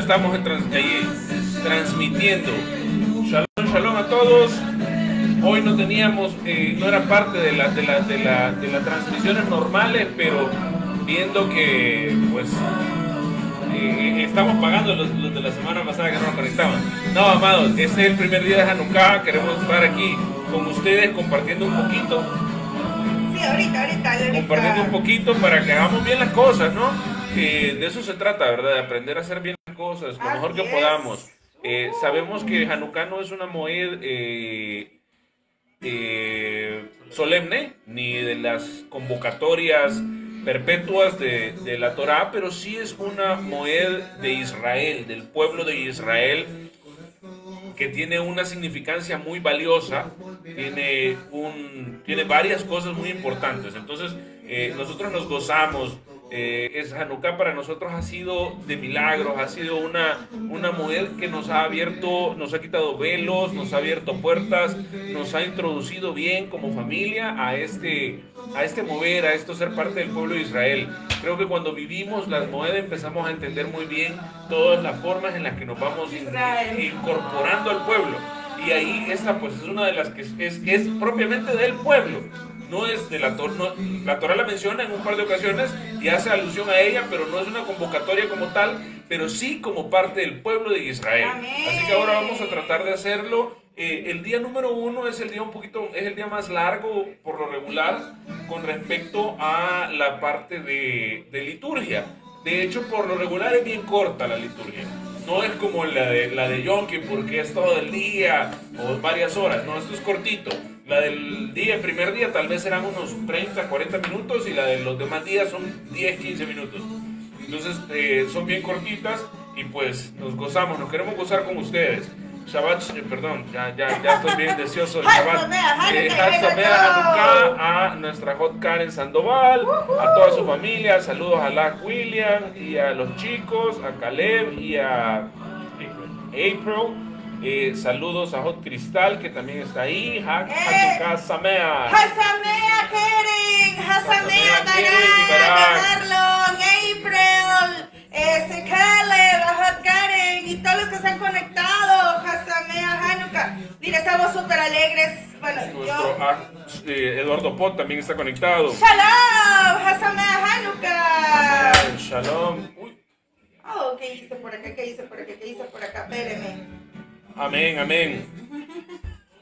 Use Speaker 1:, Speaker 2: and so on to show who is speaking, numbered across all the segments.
Speaker 1: estamos ahí transmitiendo. Shalom, shalom a todos. Hoy no teníamos, eh, no era parte de, la, de, la, de, la, de las transmisiones normales, pero viendo que pues eh, estamos pagando los, de la semana pasada que no nos conectaban. No, amados, este es el primer día de Hanukkah, queremos estar aquí con ustedes compartiendo un poquito.
Speaker 2: Sí, ahorita, ahorita, ahorita.
Speaker 1: Compartiendo un poquito para que hagamos bien las cosas, ¿no? De eso se trata, ¿verdad? De aprender a hacer bien cosas, lo mejor que podamos. Eh, sabemos que Hanukkah no es una moed eh, eh, solemne, ni de las convocatorias perpetuas de, de, la Torá, pero sí es una moed de Israel, del pueblo de Israel, que tiene una significancia muy valiosa, tiene, un, tiene varias cosas muy importantes. Entonces, nosotros nos gozamos eh, es Hanukkah para nosotros ha sido de milagros, ha sido una, una mujer que nos ha abierto, nos ha quitado velos, nos ha abierto puertas, nos ha introducido bien como familia a este, a este mover, a esto ser parte del pueblo de Israel. Creo que cuando vivimos las moedas empezamos a entender muy bien todas las formas en las que nos vamos incorporando al pueblo. Y ahí esta pues es una de las que es, es propiamente del pueblo no es de la Torah, la Torah la menciona en un par de ocasiones y hace alusión a ella, pero no es una convocatoria como tal, pero sí como parte del pueblo de Israel. Así que ahora vamos a tratar de hacerlo. Eh, el día número uno es el día un poquito, es el día más largo por lo regular con respecto a la parte de, de liturgia. De hecho, por lo regular es bien corta la liturgia. No es como la de, la de Yonke porque es todo el día o varias horas. No, esto es cortito. La del día, el primer día, tal vez serán unos 30, 40 minutos y la de los demás días son 10, 15 minutos. Entonces, eh, son bien cortitas y pues nos gozamos, nos queremos gozar con ustedes. Shabbat, eh, perdón, ya, ya, ya estoy bien deseoso Shabbat. Eh, a nuestra Hot Karen Sandoval, a toda su familia, saludos a la William y a los chicos, a Caleb y a April. Eh, saludos a Hot Cristal, que también está ahí.
Speaker 2: Hasamea. Hasamea Keren. Hasamea Marlon, April, este Caleb, Hot Karen y todos los que se han conectado. Hasamea Hanukkah. Mira, estamos súper alegres. Bueno,
Speaker 1: Nuestro, yo. Eh, Eduardo Pot también está conectado.
Speaker 2: Shalom, Hasamea Hanukkah.
Speaker 1: Shalom. Uy.
Speaker 2: Oh, ¿qué hice por acá? ¿Qué hice por acá? ¿Qué hice por acá? Espérenme.
Speaker 1: Amén, amén.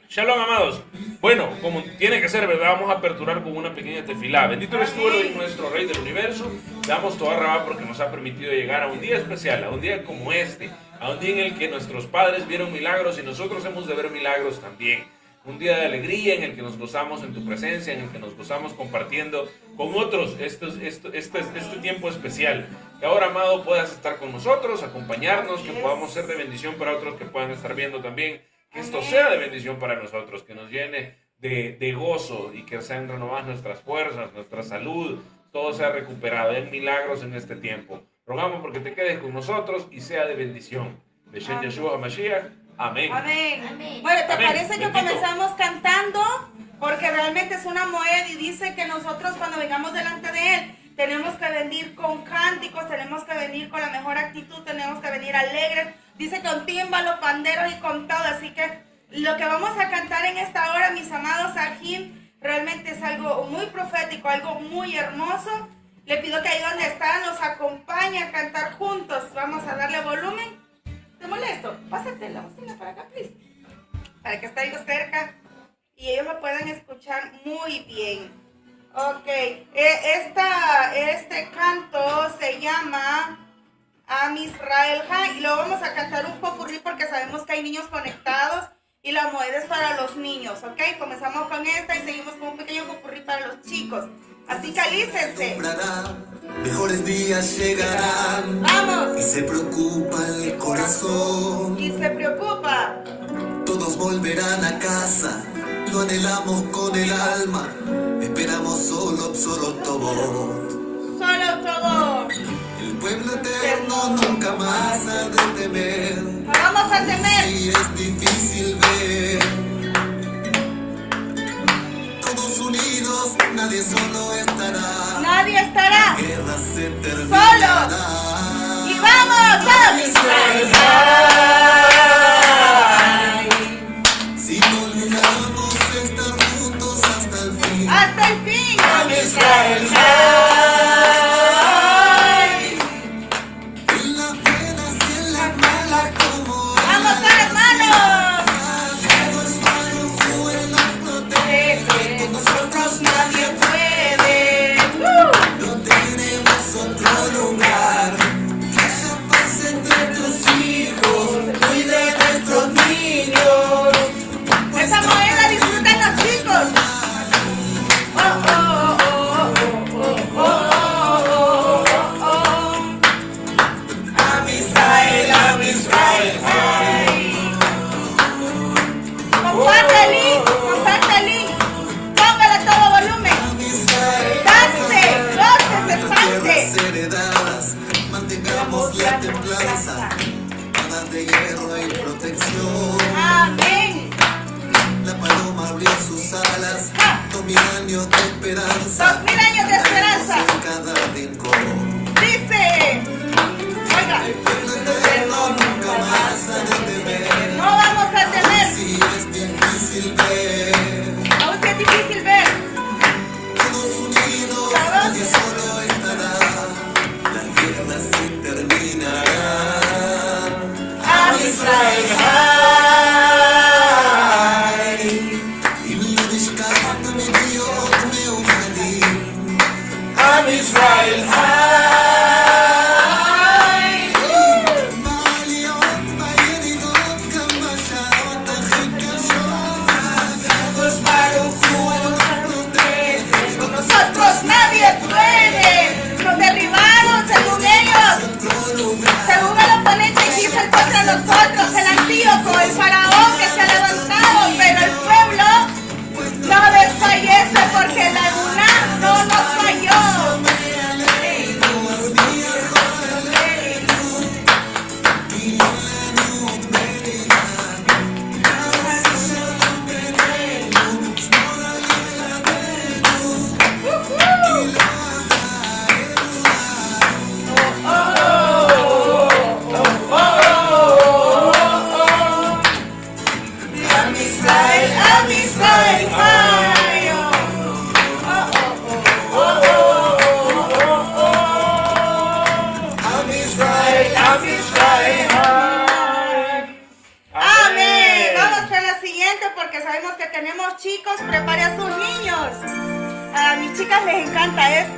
Speaker 1: Shalom, amados. Bueno, como tiene que ser, ¿verdad? Vamos a aperturar con una pequeña tefilá. Bendito eres tú, nuestro Rey del Universo. damos toda rabá porque nos ha permitido llegar a un día especial, a un día como este, a un día en el que nuestros padres vieron milagros y nosotros hemos de ver milagros también. Un día de alegría en el que nos gozamos en tu presencia, en el que nos gozamos compartiendo con otros este, este, este, este tiempo especial. Que ahora, amado, puedas estar con nosotros, acompañarnos, que podamos ser de bendición para otros que puedan estar viendo también. Que esto sea de bendición para nosotros, que nos llene de, de gozo y que sean renovadas nuestras fuerzas, nuestra salud, todo sea recuperado. Den milagros en este tiempo. Rogamos porque te quedes con nosotros y sea de bendición. De Yeshua HaMashiach. Amén.
Speaker 2: Amén. Bueno, ¿te parece que comenzamos cantando? Porque realmente es una moed y dice que nosotros cuando vengamos delante de Él tenemos que venir con cánticos, tenemos que venir con la mejor actitud, tenemos que venir alegres. Dice con tímbalo, panderos y con todo. Así que lo que vamos a cantar en esta hora, mis amados Ajim, realmente es algo muy profético, algo muy hermoso. Le pido que ahí donde está nos acompañe a cantar juntos. Vamos a darle volumen. ¿Te molesto? Pásate la bocina para acá, please. Para que esté algo cerca y ellos lo puedan escuchar muy bien. Ok, eh, esta, este canto se llama Am Israel y lo vamos a cantar un popurrí porque sabemos que hay niños conectados y la moneda es para los niños, ¿ok? Comenzamos con esta y seguimos con un pequeño popurrí para los chicos. Así que alícense.
Speaker 3: Mejores días llegarán.
Speaker 2: Vamos.
Speaker 3: Y se preocupa el corazón.
Speaker 2: Y se preocupa.
Speaker 3: Todos volverán a casa lo anhelamos con el alma, esperamos solo absoluto voz.
Speaker 2: Solo todo.
Speaker 3: El pueblo eterno nunca más ha de temer.
Speaker 2: Vamos a temer.
Speaker 3: Y es difícil ver. Todos unidos, nadie solo estará
Speaker 2: solos. Y vamos todos mis
Speaker 4: Si no logramos estar juntos hasta el fin. Hasta el fin. Santa es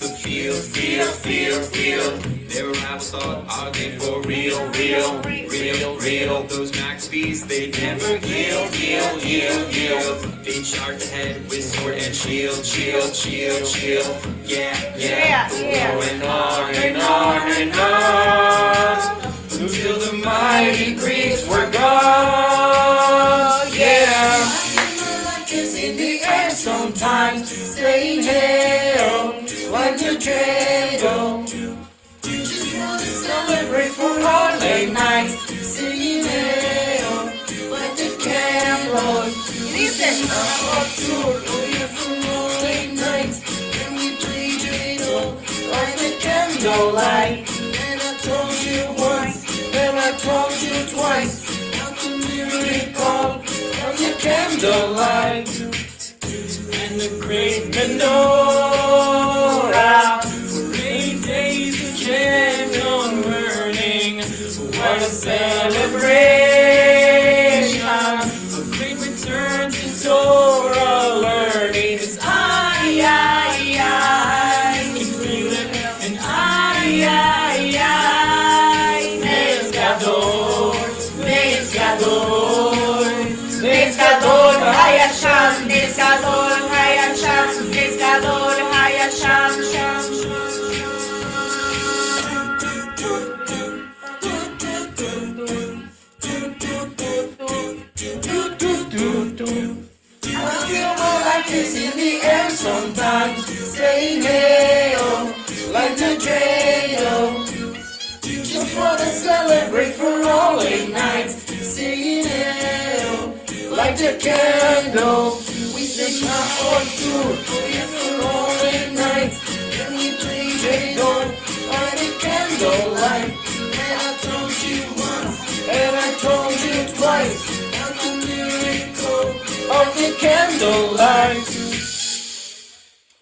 Speaker 4: They took the field, field, field, field. Their thought, are they for real, real, real, real? Those Max beasts, they never heal, heal, heal, heal. They charged ahead with sword and shield, shield, shield, shield. Yeah, yeah,
Speaker 2: Yeah,
Speaker 4: the
Speaker 2: yeah.
Speaker 4: war went on and on and on until the mighty Greeks were gone. Yeah. In the air sometimes, saying hail, want to trade. You just want to celebrate for all late nights. Singing on, but you can't.
Speaker 2: Listen.
Speaker 4: I'm to to lawyer for all late nights. Can we play trade on? Like the candlelight. And I told you once, and I told you twice. How can you recall? Of the candlelight the great menorah. For eight days the candle burning. What a celebration! A great return to Torah feel more like this in the air sometimes. Saying hail, like the dreidel. Just wanna celebrate for all eight nights. Singing hail, like the candle. We sing my own tune for all eight nights. And we play dreidel by the candlelight. And I told you once, and I told you twice. Candlelight.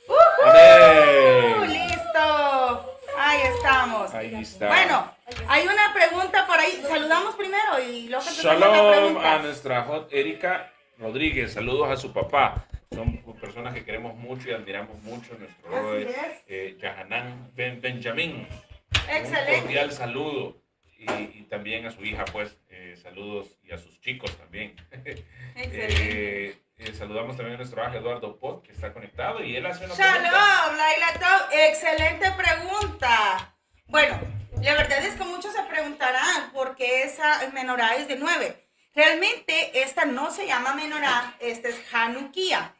Speaker 2: ¡Uhú! ¡Listo! Ahí estamos.
Speaker 1: Ahí está.
Speaker 2: Bueno, hay una pregunta por ahí. Saludamos primero y luego
Speaker 1: Shalom a nuestra hot Erika Rodríguez. Saludos a su papá. Son personas que queremos mucho y admiramos mucho. Nuestro brother, eh, Yahanan Ben- Benjamín. Un
Speaker 2: Excelente.
Speaker 1: cordial saludo. Y, y también a su hija, pues, eh, saludos. Y a sus chicos también.
Speaker 2: Excelente.
Speaker 1: Eh, eh, saludamos también a nuestro ángel Eduardo Pot, que está conectado. Y él hace una
Speaker 2: Shalom,
Speaker 1: pregunta.
Speaker 2: Laila Tau. Excelente pregunta. Bueno, la verdad es que muchos se preguntarán por qué esa menorá es de nueve. Realmente esta no se llama menorá, esta es Hanukkah.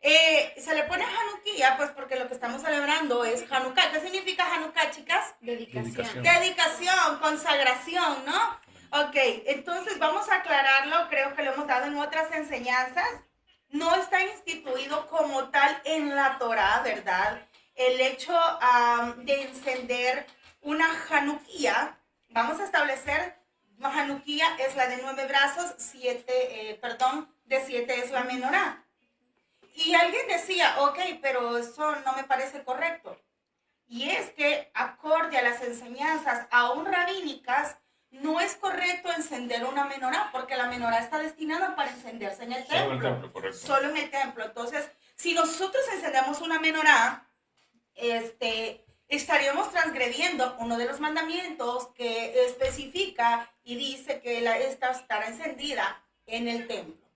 Speaker 2: Eh, se le pone Hanukkah, pues porque lo que estamos celebrando es Hanukkah. ¿Qué significa Hanukkah, chicas?
Speaker 4: Dedicación.
Speaker 2: Dedicación, consagración, ¿no? Ok, entonces vamos a aclararlo, creo que lo hemos dado en otras enseñanzas. No está instituido como tal en la Torah, ¿verdad? El hecho de encender una Hanukkah, vamos a establecer, Hanukkah es la de nueve brazos, siete, eh, perdón, de siete es la menorá. Y alguien decía, ok, pero eso no me parece correcto. Y es que, acorde a las enseñanzas aún rabínicas, no es correcto encender una menorá, porque la menorá está destinada para encenderse en el templo. Solo en el templo, correcto. Solo en el templo. Entonces, si nosotros encendemos una menorá, este, estaríamos transgrediendo uno de los mandamientos que especifica y dice que la, esta estará encendida en el templo.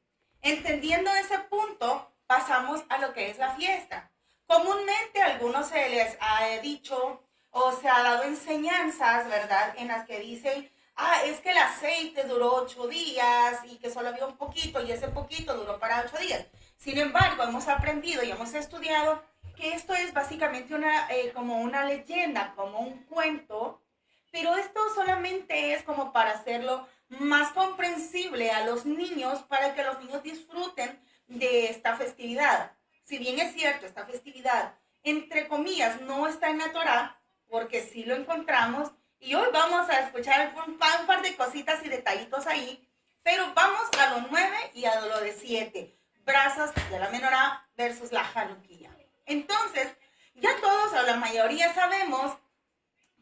Speaker 2: Entendiendo ese punto, pasamos a lo que es la fiesta. Comúnmente a algunos se les ha dicho o se ha dado enseñanzas, ¿verdad? En las que dicen, ah, es que el aceite duró ocho días y que solo había un poquito y ese poquito duró para ocho días. Sin embargo, hemos aprendido y hemos estudiado que esto es básicamente una, eh, como una leyenda, como un cuento, pero esto solamente es como para hacerlo más comprensible a los niños, para que los niños disfruten de esta festividad. Si bien es cierto, esta festividad, entre comillas, no está en la Torah, porque sí lo encontramos, y hoy vamos a escuchar un, par de cositas y detallitos ahí, pero vamos a lo nueve y a lo de siete, brazos de la menorá versus la jaluquilla. Entonces, ya todos o la mayoría sabemos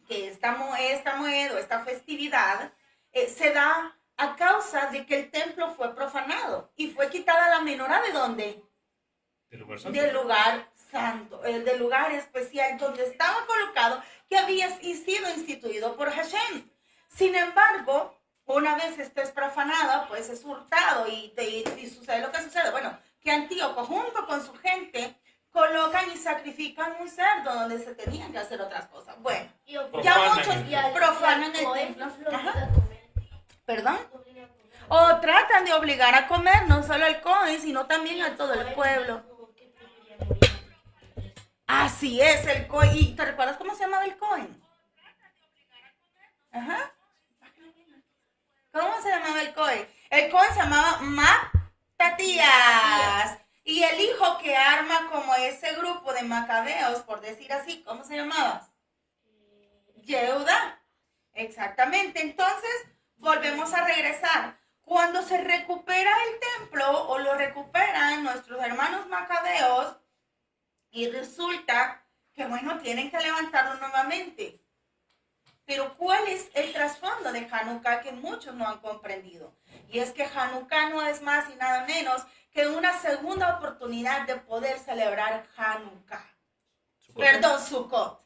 Speaker 2: que esta, esta o esta festividad eh, se da a causa de que el templo fue profanado y fue quitada la menorá de dónde? Del lugar santo. Del lugar santo, el del lugar especial donde estaba colocado que había sido instituido por Hashem. Sin embargo, una vez estés profanada, pues es hurtado y, te, sucede lo que sucede. Bueno, que Antíoco junto con su gente colocan y sacrifican un cerdo donde se tenían que hacer otras cosas. Bueno, ya muchos profanan el templo. ¿Perdón? O tratan de obligar a comer no solo al Cohen, sino también a todo el pueblo. Así es, el Cohen. ¿Y te recuerdas cómo se llamaba el Cohen? Ajá. ¿Cómo se llamaba el Cohen? El Cohen se llamaba Matatías. Y el hijo que arma como ese grupo de macabeos, por decir así, ¿cómo se llamaba? Yehuda. Exactamente. Entonces, volvemos a regresar. Cuando se recupera el templo o lo recuperan nuestros hermanos macabeos y resulta que, bueno, tienen que levantarlo nuevamente. Pero ¿cuál es el trasfondo de Hanukkah que muchos no han comprendido? Y es que Hanukkah no es más y nada menos que una segunda oportunidad de poder celebrar Hanukkah. Perdón, Sukkot.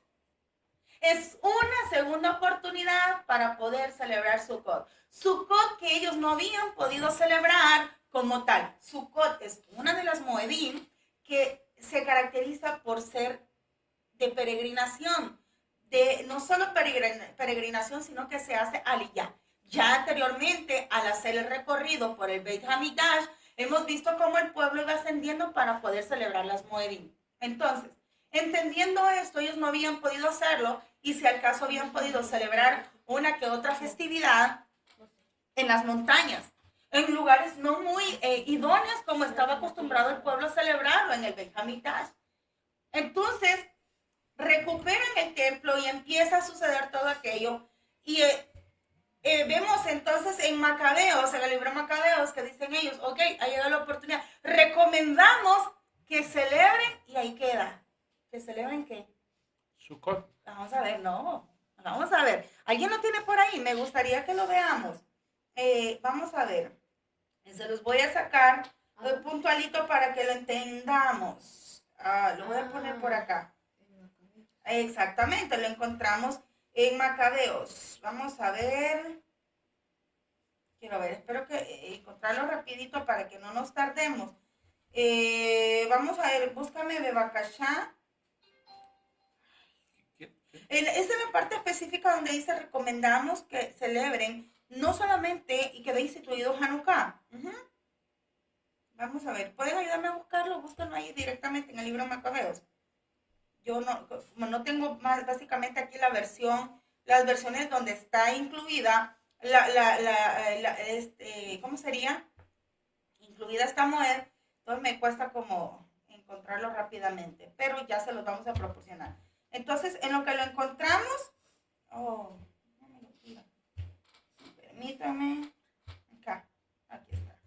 Speaker 2: Es una segunda oportunidad para poder celebrar Sukkot. Sukkot que ellos no habían podido celebrar como tal. Sukkot es una de las Moedim que se caracteriza por ser de peregrinación. De no solo peregrinación, sino que se hace aliyah. Ya anteriormente, al hacer el recorrido por el Beit Hamidash, hemos visto cómo el pueblo iba ascendiendo para poder celebrar las Moedim. Entonces, entendiendo esto, ellos no habían podido hacerlo y si al caso habían podido celebrar una que otra festividad en las montañas, en lugares no muy eh, idóneos como estaba acostumbrado el pueblo a celebrarlo en el Benjamitash. Entonces, recuperan el templo y empieza a suceder todo aquello. Y eh, eh, vemos entonces en Macabeos, en el libro Macabeos, que dicen ellos, ok, ha llegado la oportunidad, recomendamos que celebren y ahí queda. ¿Que celebren qué? Vamos a ver, no. Vamos a ver. ¿Alguien lo tiene por ahí? Me gustaría que lo veamos. Eh, vamos a ver. Se los voy a sacar puntualito para que lo entendamos. Ah, lo voy a poner por acá. Exactamente, lo encontramos en Macabeos. Vamos a ver. Quiero ver, espero que eh, encontrarlo rapidito para que no nos tardemos. Eh, vamos a ver, búscame Bebacachá. Este me una parte específica donde dice recomendamos que celebren no solamente y quede instituido Hanukkah. Vamos a ver, ¿pueden ayudarme a buscarlo? Búsquenlo ahí directamente en el libro Macabeos. Yo no, como no tengo más, básicamente aquí la versión, las versiones donde está incluida la, la, la, este, ¿cómo sería? Incluida esta moed, entonces me cuesta como encontrarlo rápidamente, pero ya se los vamos a proporcionar. Entonces, en lo que lo encontramos, oh, no me lo tira. Permítame. Acá, aquí está.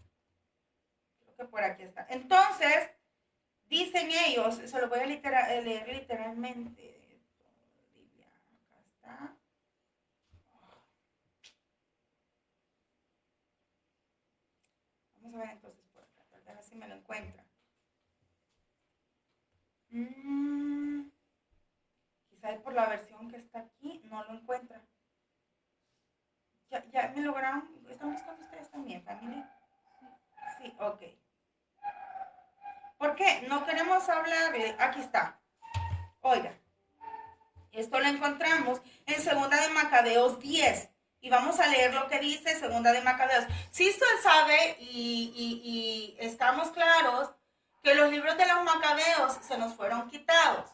Speaker 2: Creo que por aquí está. Entonces, dicen ellos, se lo voy a leer literalmente. Acá está. Vamos a ver entonces por acá, a ver si me lo encuentra. Mm por la versión que está aquí no lo encuentra. Ya, ya me lograron, ¿están buscando ustedes también, familia? Sí, ok. ¿Por qué? No queremos hablarle, aquí está. Oiga, esto lo encontramos en Segunda de Macabeos 10. Y vamos a leer lo que dice Segunda de Macabeos. Si usted sabe y, y estamos claros que los libros de los Macabeos se nos fueron quitados.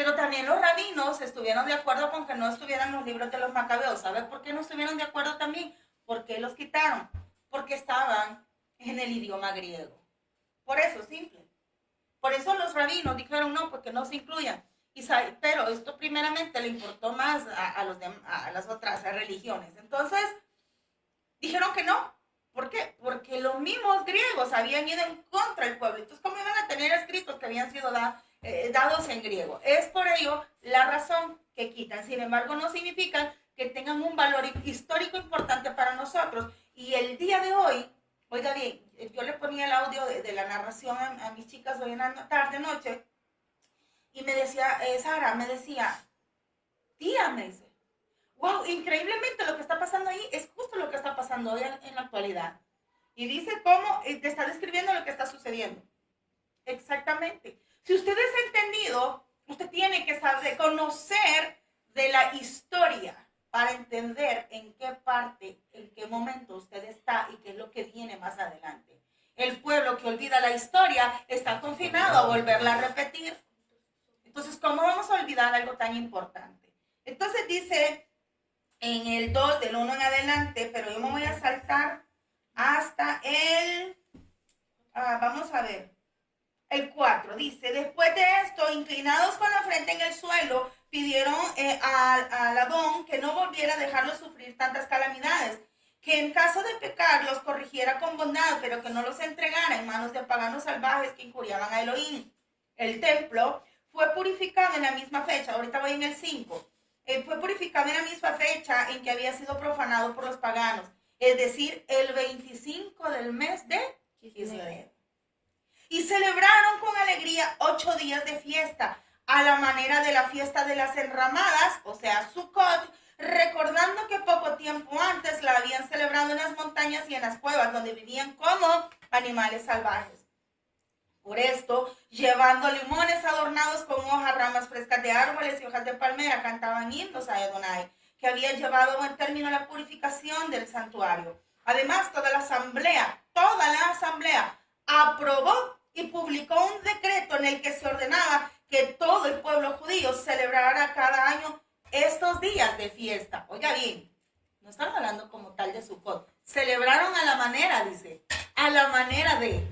Speaker 2: Pero también los rabinos estuvieron de acuerdo con que no estuvieran los libros de los macabeos. ¿Sabe por qué no estuvieron de acuerdo también? ¿Por qué los quitaron? Porque estaban en el idioma griego. Por eso, simple. Por eso los rabinos dijeron no, porque no se incluyan. Y, pero esto primeramente le importó más a, los a las otras religiones. Entonces, dijeron que no. ¿Por qué? Porque los mismos griegos habían ido en contra del pueblo. Entonces, ¿cómo iban a tener escritos que habían sido dados? Eh, dados en griego. Es por ello la razón que quitan. Sin embargo, no significa que tengan un valor histórico importante para nosotros. Y el día de hoy, oiga bien, yo le ponía el audio de, la narración a, mis chicas hoy en la tarde, noche, y me decía, eh, Sara, me decía, tía, me dice, wow, increíblemente lo que está pasando ahí es justo lo que está pasando hoy en, en la actualidad. Y dice cómo te está describiendo lo que está sucediendo. Exactamente. Si usted es entendido, usted tiene que saber, conocer de la historia para entender en qué parte, en qué momento usted está y qué es lo que viene más adelante. El pueblo que olvida la historia está confinado a volverla a repetir. Entonces, ¿cómo vamos a olvidar algo tan importante? Entonces dice en el 2 del 1 en adelante, pero yo me voy a saltar hasta el, ah, vamos a ver, el 4 dice, después de esto, inclinados con la frente en el suelo, pidieron eh, a, Adón que no volviera a dejarlos sufrir tantas calamidades, que en caso de pecar los corrigiera con bondad, pero que no los entregara en manos de paganos salvajes que incurriaban a Elohim. El templo fue purificado en la misma fecha, ahorita voy en el 5, eh, fue purificado en la misma fecha en que había sido profanado por los paganos, es decir, el 25 del mes de Israel y celebraron con alegría ocho días de fiesta, a la manera de la fiesta de las enramadas, o sea, Sukkot, recordando que poco tiempo antes la habían celebrado en las montañas y en las cuevas, donde vivían como animales salvajes. Por esto, llevando limones adornados con hojas, ramas frescas de árboles y hojas de palmera, cantaban himnos a Edonai, que había llevado en término la purificación del santuario. Además, toda la asamblea, toda la asamblea aprobó y publicó un decreto en el que se ordenaba que todo el pueblo judío celebrara cada año estos días de fiesta. Oiga bien, no están hablando como tal de Sukkot. Celebraron a la manera, dice, a la manera de.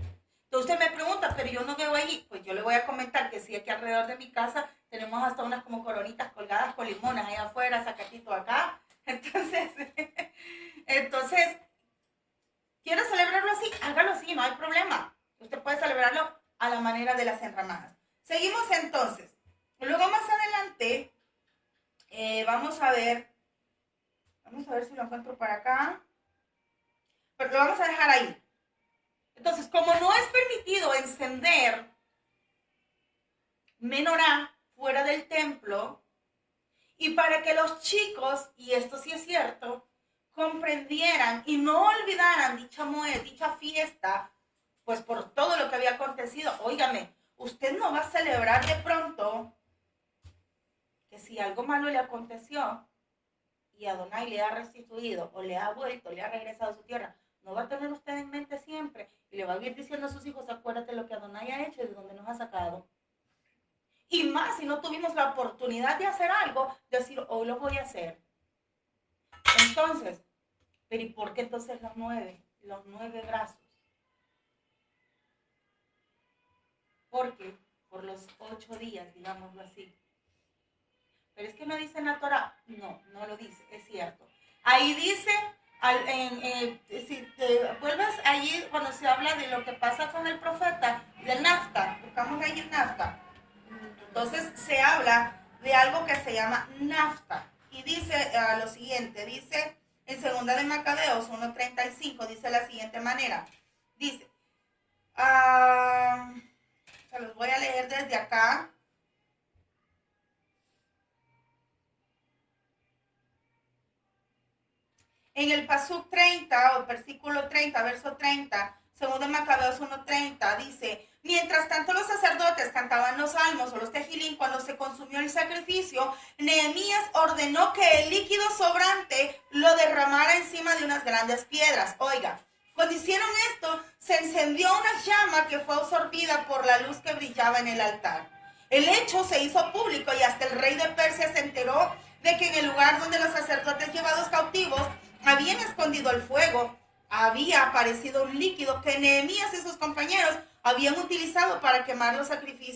Speaker 2: Entonces usted me pregunta, pero yo no veo ahí. Pues yo le voy a comentar que sí, aquí alrededor de mi casa tenemos hasta unas como coronitas colgadas con limones allá afuera, sacatito acá. Entonces, entonces, ¿quiere celebrarlo así? Hágalo así, no hay problema. Usted puede celebrarlo a la manera de las enramadas. Seguimos entonces. Luego más adelante eh, vamos a ver, vamos a ver si lo encuentro para acá, pero lo vamos a dejar ahí. Entonces, como no es permitido encender menorá fuera del templo, y para que los chicos, y esto sí es cierto, comprendieran y no olvidaran dicha dicha fiesta, pues por todo lo que había acontecido, óigame, usted no va a celebrar de pronto, que si algo malo le aconteció y Adonai le ha restituido o le ha vuelto, le ha regresado a su tierra, no va a tener usted en mente siempre y le va a ir diciendo a sus hijos, acuérdate lo que Adonai ha hecho y de dónde nos ha sacado. Y más si no tuvimos la oportunidad de hacer algo, decir, hoy lo voy a hacer. Entonces, pero ¿y por qué entonces los nueve? Los nueve brazos. Porque por los ocho días, digámoslo así. Pero es que no dice en la Torah. No, no lo dice, es cierto. Ahí dice, en, si te vuelves allí cuando se habla de lo que pasa con el profeta, de nafta, buscamos ahí en nafta. Entonces se habla de algo que se llama nafta. Y dice uh, lo siguiente, dice en segunda de Macabeos 1.35, dice la siguiente manera. Dice, uh, se los voy a leer desde acá. En el Pasuk 30 o versículo 30, verso 30, segundo Macabeos 1.30, dice, mientras tanto los sacerdotes cantaban los salmos o los tejilín cuando se consumió el sacrificio, Nehemías ordenó que el líquido sobrante lo derramara encima de unas grandes piedras. Oiga, cuando hicieron esto, se encendió una llama que fue absorbida por la luz que brillaba en el altar. El hecho se hizo público y hasta el rey de Persia se enteró de que en el lugar donde los sacerdotes llevados cautivos habían escondido el fuego, había aparecido un líquido que Nehemías y sus compañeros habían utilizado para quemar los,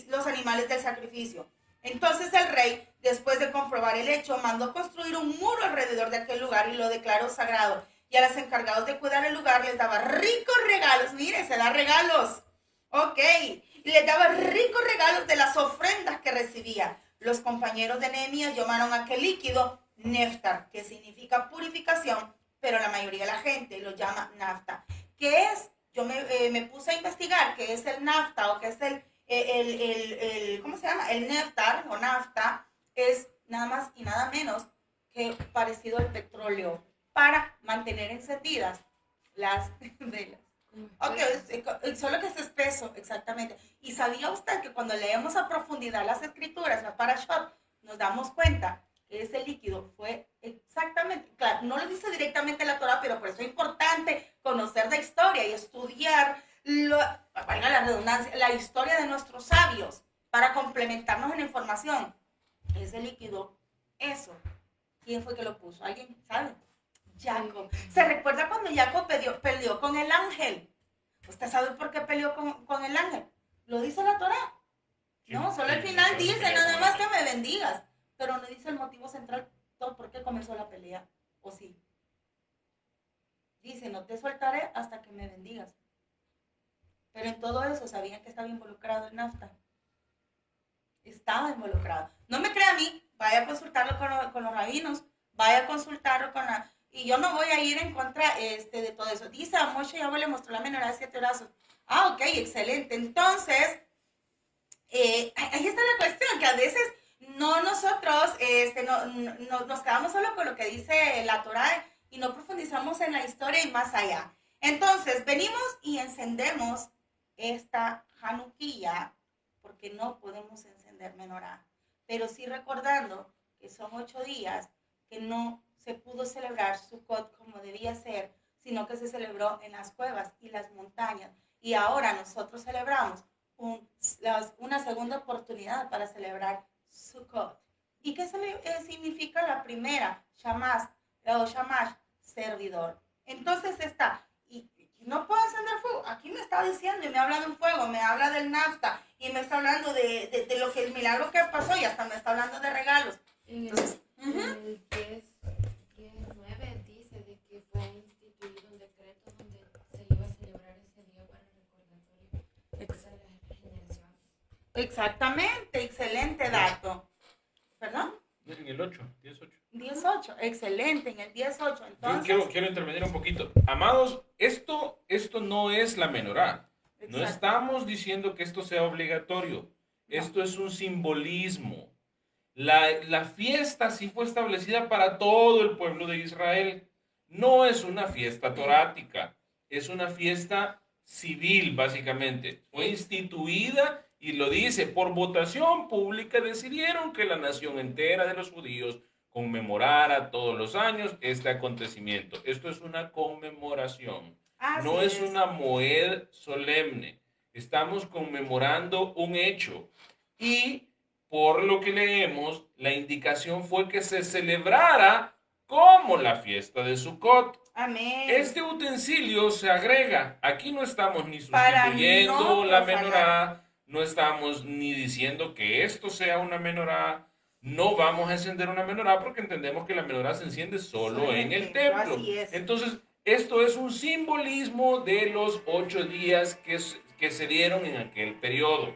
Speaker 2: los animales del sacrificio. Entonces el rey, después de comprobar el hecho, mandó construir un muro alrededor de aquel lugar y lo declaró sagrado y a los encargados de cuidar el lugar les daba ricos regalos. Mire, se da regalos. Ok. Y les daba ricos regalos de las ofrendas que recibía. Los compañeros de Nehemías llamaron aquel líquido neftar, que significa purificación, pero la mayoría de la gente lo llama nafta. ¿Qué es? Yo me, eh, puse a investigar qué es el nafta o qué es el, el, el, el, ¿cómo se llama? El neftar o nafta es nada más y nada menos que parecido al petróleo para mantener encendidas las velas. Ok, solo que es espeso, exactamente. Y sabía usted que cuando leemos a profundidad las escrituras, la parashot, nos damos cuenta que ese líquido fue exactamente, claro, no lo dice directamente la Torah, pero por eso es importante conocer la historia y estudiar, lo, valga la redundancia, la historia de nuestros sabios para complementarnos en la información. Ese líquido, eso, ¿quién fue que lo puso? ¿Alguien sabe? Jacob. ¿Se recuerda cuando Jacob peleó, con el ángel? ¿Usted sabe por qué peleó con, el ángel? Lo dice la Torah. No, solo al final dice nada más que me bendigas. Pero no dice el motivo central todo por qué comenzó la pelea. ¿O sí? Dice, no te soltaré hasta que me bendigas. Pero en todo eso sabían que estaba involucrado el nafta. Estaba involucrado. No me crea a mí, vaya a consultarlo con, con los rabinos, vaya a consultarlo con la, y yo no voy a ir en contra este, de todo eso. Dice a Moshe ya le mostró la menorá de siete brazos. Ah, ok, excelente. Entonces, eh, ahí está la cuestión, que a veces no nosotros este, no, nos quedamos solo con lo que dice la Torah y no profundizamos en la historia y más allá. Entonces, venimos y encendemos esta Hanukkah, porque no podemos encender menorá, pero sí recordando que son ocho días que no se pudo celebrar Sukkot como debía ser, sino que se celebró en las cuevas y las montañas. Y ahora nosotros celebramos una segunda oportunidad para celebrar Sukkot. ¿Y qué eh, significa la primera? Shamash, o Shamash, servidor. Entonces está, y, no puedo encender fuego. Aquí me está diciendo y me habla de un fuego, me habla del nafta y me está hablando de, de, lo que el milagro que pasó y hasta me está hablando de regalos. Entonces, Exactamente, excelente dato. ¿Perdón?
Speaker 1: En el 8, 18.
Speaker 2: 18, excelente, en el 18. Entonces...
Speaker 1: quiero, quiero intervenir un poquito. Amados, esto, esto no es la menorá. No estamos diciendo que esto sea obligatorio. Esto es un simbolismo. La, la, fiesta sí fue establecida para todo el pueblo de Israel. No es una fiesta torática, es una fiesta civil, básicamente. Fue instituida Y lo dice, por votación pública decidieron que la nación entera de los judíos conmemorara todos los años este acontecimiento. Esto es una conmemoración, no es, es una moed solemne. Estamos conmemorando un hecho. Y por lo que leemos, la indicación fue que se celebrara como la fiesta de Sukkot.
Speaker 2: Amén.
Speaker 1: Este utensilio se agrega. Aquí no estamos ni sustituyendo la menorá, no estamos ni diciendo que esto sea una menorá. No vamos a encender una menorá porque entendemos que la menorá se enciende solo en el templo. Entonces, esto es un simbolismo de los ocho días que, que se dieron en aquel periodo.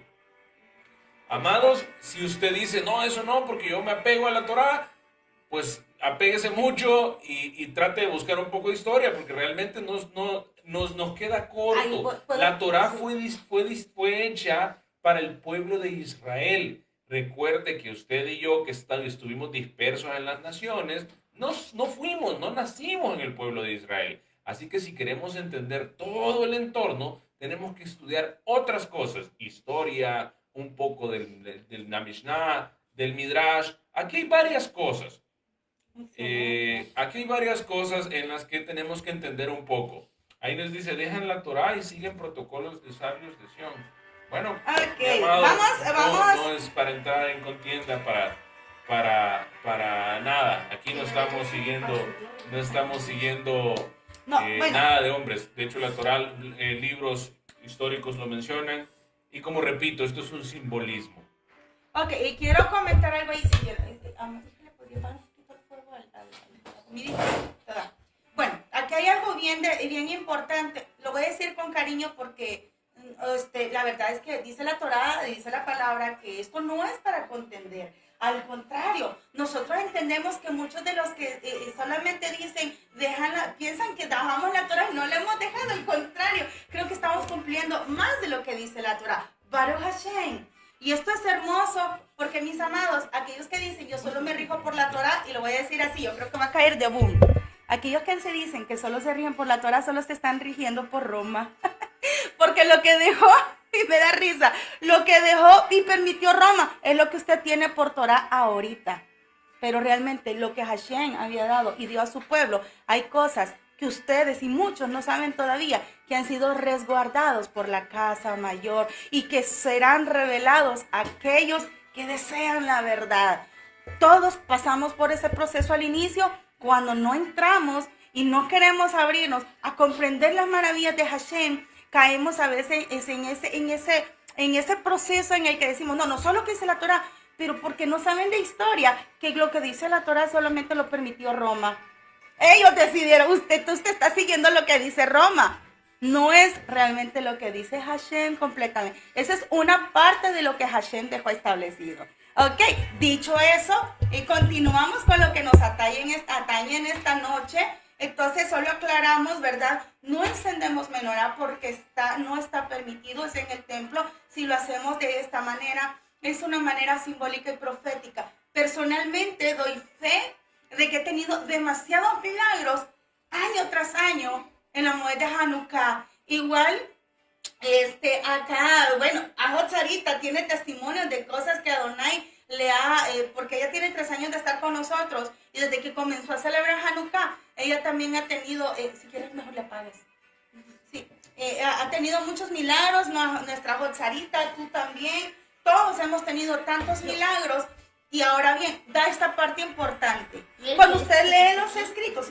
Speaker 1: Amados, si usted dice, no, eso no, porque yo me apego a la Torah, pues apéguese mucho y, trate de buscar un poco de historia, porque realmente nos, no, nos, nos queda corto. la Torah fue, fue, fue hecha para el pueblo de Israel. Recuerde que usted y yo, que estuvimos dispersos en las naciones, no, no fuimos, no nacimos en el pueblo de Israel. Así que si queremos entender todo el entorno, tenemos que estudiar otras cosas, historia, un poco del, del, del del Midrash. Aquí hay varias cosas. Eh, aquí hay varias cosas en las que tenemos que entender un poco. Ahí nos dice, dejan la Torah y siguen protocolos de sabios de Sion. Bueno,
Speaker 2: vamos,
Speaker 1: No, es para entrar en contienda para, para, para nada. Aquí no estamos siguiendo, no estamos siguiendo eh, nada de hombres. De hecho, la Torah, eh, libros históricos lo mencionan. Y como repito, esto es un simbolismo.
Speaker 2: Ok, y quiero comentar algo ahí. Si bueno, aquí hay algo bien, bien importante. Lo voy a decir con cariño porque mm, este, la verdad es que dice la Torá, dice la palabra que esto no es para contender. Al contrario, nosotros entendemos que muchos de los que eh, eh, solamente dicen, dejan piensan que dejamos la Torah y no la hemos dejado. Al contrario, creo que estamos cumpliendo más de lo que dice la Torah. Baruch Hashem. Y esto es hermoso porque mis amados, aquellos que dicen yo solo me rijo por la Torah, y lo voy a decir así, yo creo que va a caer de boom. Aquellos que se dicen que solo se rigen por la Torah, solo se están rigiendo por Roma. porque lo que dejó, y me da risa, lo que dejó y permitió Roma es lo que usted tiene por Torah ahorita. Pero realmente lo que Hashem había dado y dio a su pueblo, hay cosas que ustedes y muchos no saben todavía, que han sido resguardados por la casa mayor y que serán revelados aquellos que desean la verdad. Todos pasamos por ese proceso al inicio cuando no entramos y no queremos abrirnos a comprender las maravillas de Hashem. Caemos a veces en ese, en ese, en ese proceso en el que decimos, no, no solo que dice la Torah, pero porque no saben de historia, que lo que dice la Torah solamente lo permitió Roma. Ellos decidieron, usted, usted está siguiendo lo que dice Roma. No es realmente lo que dice Hashem completamente. Esa es una parte de lo que Hashem dejó establecido. Ok, dicho eso, y continuamos con lo que nos atañe en esta, atañe en esta noche. Entonces solo aclaramos, ¿verdad? No encendemos menorá porque está, no está permitido, es en el templo. Si lo hacemos de esta manera, es una manera simbólica y profética. Personalmente doy fe de que he tenido demasiados milagros año tras año en la muerte de Hanukkah. Igual, este, acá, bueno, Ajotzarita tiene testimonios de cosas que Adonai le ha, eh, porque ella tiene tres años de estar con nosotros y desde que comenzó a celebrar Hanukkah, ella también ha tenido, eh, si quieres mejor le apagues. Sí, eh, ha tenido muchos milagros, nuestra Jotzarita, tú también, todos hemos tenido tantos milagros y ahora bien, da esta parte importante. Cuando usted lee los escritos,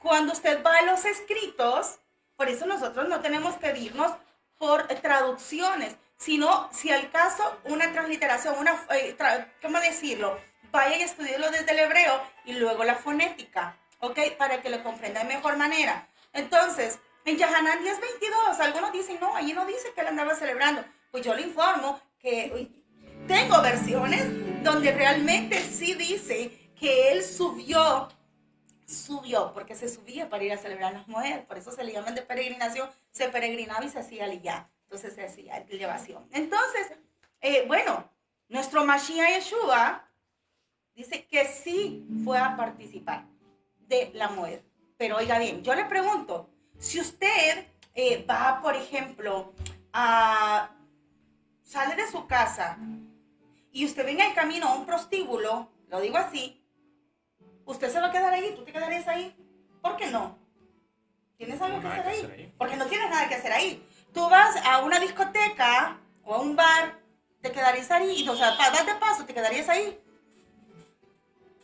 Speaker 2: cuando usted va a los escritos, por eso nosotros no tenemos que irnos por traducciones, sino si al caso una transliteración, una, eh, ¿cómo decirlo? Vaya y estudiarlo desde el hebreo y luego la fonética, ¿ok? Para que lo comprenda de mejor manera. Entonces, en Yahanan 10.22, algunos dicen, no, allí no dice que él andaba celebrando. Pues yo le informo que tengo versiones donde realmente sí dice que él subió, subió, porque se subía para ir a celebrar las mujeres, por eso se le llaman de peregrinación, se peregrinaba y se hacía ya, entonces se hacía elevación. Entonces, eh, bueno, nuestro Mashiach Yeshua dice que sí fue a participar de la mujer. Pero oiga bien, yo le pregunto, si usted eh, va, por ejemplo, a sale de su casa y usted venga en el camino a un prostíbulo, lo digo así, usted se va a quedar ahí, tú te quedarías ahí. ¿Por qué no? ¿Tienes algo que hacer ahí? Porque no tienes nada que hacer ahí. Tú vas a una discoteca o a un bar, te quedarías ahí, o sea, vas de paso, te quedarías ahí.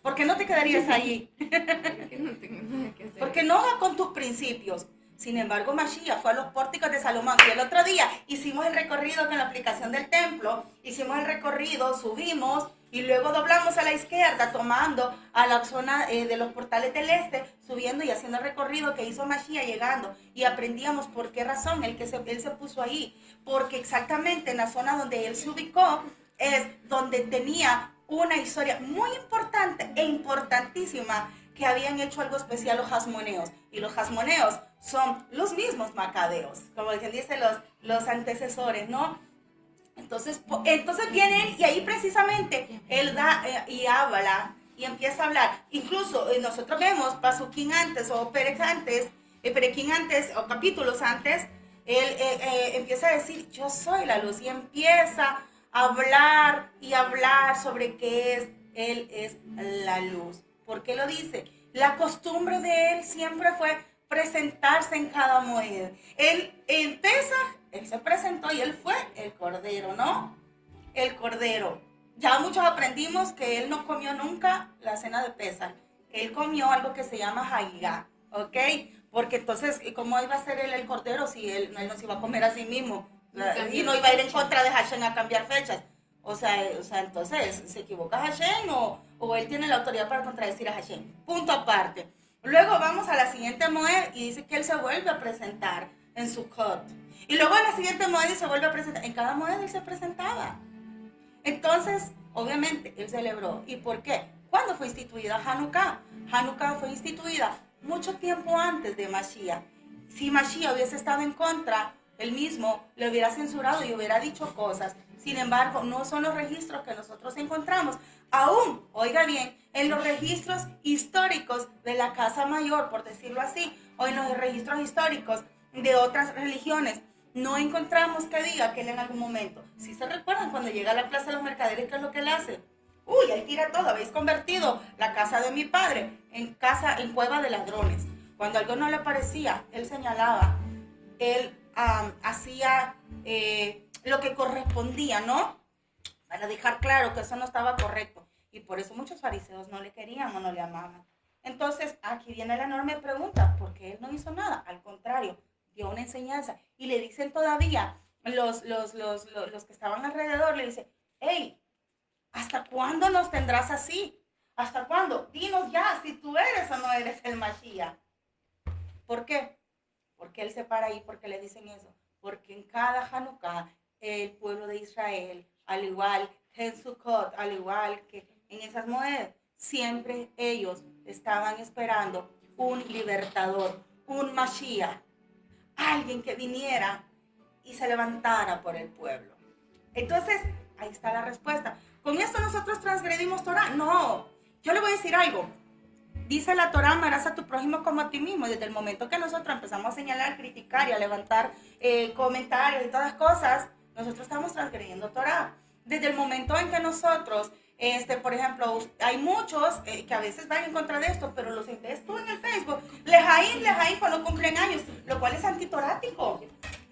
Speaker 2: ¿Por qué no te quedarías ahí? Porque no tengo nada que hacer. Porque no va con tus principios. Sin embargo, Mashiach fue a los pórticos de Salomón y el otro día hicimos el recorrido con la aplicación del templo, hicimos el recorrido, subimos y luego doblamos a la izquierda tomando a la zona eh, de los portales del este, subiendo y haciendo el recorrido que hizo Mashiach llegando y aprendíamos por qué razón él, que se, él se puso ahí, porque exactamente en la zona donde él se ubicó es donde tenía una historia muy importante e importantísima que habían hecho algo especial los jasmoneos. Y los jasmoneos son los mismos macadeos, como quien dice los, los antecesores, ¿no? Entonces, entonces vienen y ahí precisamente él da eh, y habla y empieza a hablar. Incluso eh, nosotros vemos Pasuquín antes o Pérez antes, eh, Perequín antes o capítulos antes, él empieza a decir, yo soy la luz y empieza a hablar y hablar sobre qué es, él es la luz. ¿Por qué lo dice? La costumbre de él siempre fue presentarse en cada moed. Él empieza, él se presentó y él fue el cordero, ¿no? El cordero. Ya muchos aprendimos que él no comió nunca la cena de pesa. Él comió algo que se llama jaigá, ¿ok? Porque entonces, ¿cómo iba a ser él el cordero si él, él no se iba a comer a sí mismo? Y no iba a ir en contra de Hashem a cambiar fechas. O sea, o sea entonces, ¿se equivoca Hashem o, o él tiene la autoridad para contradecir a Hashem? Punto aparte. Luego vamos a la siguiente Moed y dice que él se vuelve a presentar en su cot. Y luego en la siguiente Moed se vuelve a presentar. En cada Moed él se presentaba. Entonces, obviamente, él celebró. ¿Y por qué? ¿Cuándo fue instituida Hanukkah? Hanukkah fue instituida mucho tiempo antes de Mashiach. Si Mashiach hubiese estado en contra, él mismo le hubiera censurado y hubiera dicho cosas sin embargo, no son los registros que nosotros encontramos. Aún, oiga bien, en los registros históricos de la Casa Mayor, por decirlo así, o en los registros históricos de otras religiones, no encontramos que diga que él en algún momento, si se recuerdan cuando llega a la Plaza de los Mercaderes, ¿qué es lo que él hace? Uy, él tira todo, habéis convertido la casa de mi padre en casa, en cueva de ladrones. Cuando algo no le parecía, él señalaba, él hacía eh, lo que correspondía, ¿no? Para dejar claro que eso no estaba correcto. Y por eso muchos fariseos no le querían o no le amaban. Entonces, aquí viene la enorme pregunta, ¿por qué él no hizo nada? Al contrario, dio una enseñanza. Y le dicen todavía, los, los, los, los, que estaban alrededor, le dicen, hey, ¿hasta cuándo nos tendrás así? ¿Hasta cuándo? Dinos ya si tú eres o no eres el Mashiach. ¿Por qué? Porque él se para ahí, porque le dicen eso. Porque en cada Hanukkah el pueblo de Israel, al igual que en Sukkot, al igual que en esas monedas, siempre ellos estaban esperando un libertador, un Mashiach, alguien que viniera y se levantara por el pueblo. Entonces, ahí está la respuesta. ¿Con esto nosotros transgredimos Torah? No. Yo le voy a decir algo. Dice la Torah, amarás a tu prójimo como a ti mismo. Desde el momento que nosotros empezamos a señalar, criticar y a levantar eh, comentarios y todas cosas, nosotros estamos transgrediendo Torah. Desde el momento en que nosotros, este, por ejemplo, hay muchos eh, que a veces van en contra de esto, pero los ves tú en el Facebook, lejaín, lejaín cuando cumplen años, lo cual es antitorático.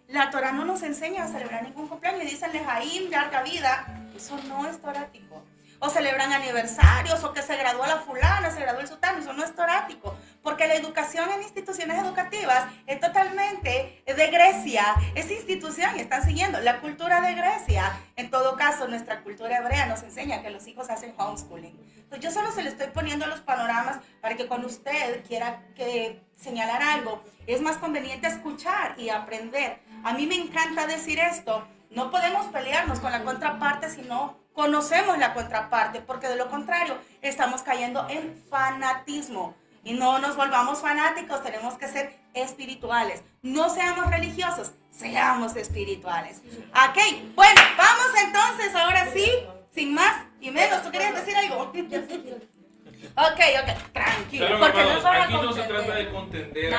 Speaker 2: La Torah no nos enseña a celebrar ningún cumpleaños, dicen lejaín, larga vida, eso no es torático o celebran aniversarios, o que se graduó la fulana, se graduó el sultán, eso no es torático, porque la educación en instituciones educativas es totalmente de Grecia, es institución y están siguiendo la cultura de Grecia. En todo caso, nuestra cultura hebrea nos enseña que los hijos hacen homeschooling. Entonces, yo solo se le estoy poniendo los panoramas para que cuando usted quiera que señalar algo, es más conveniente escuchar y aprender. A mí me encanta decir esto, no podemos pelearnos con la contraparte, sino conocemos la contraparte, porque de lo contrario estamos cayendo en fanatismo. Y no nos volvamos fanáticos, tenemos que ser espirituales. No seamos religiosos, seamos espirituales. Ok, bueno, vamos entonces, ahora sí, sin más y menos. ¿Tú querías decir algo? Ok, ok, tranquilo.
Speaker 1: porque no aquí no se trata de contender.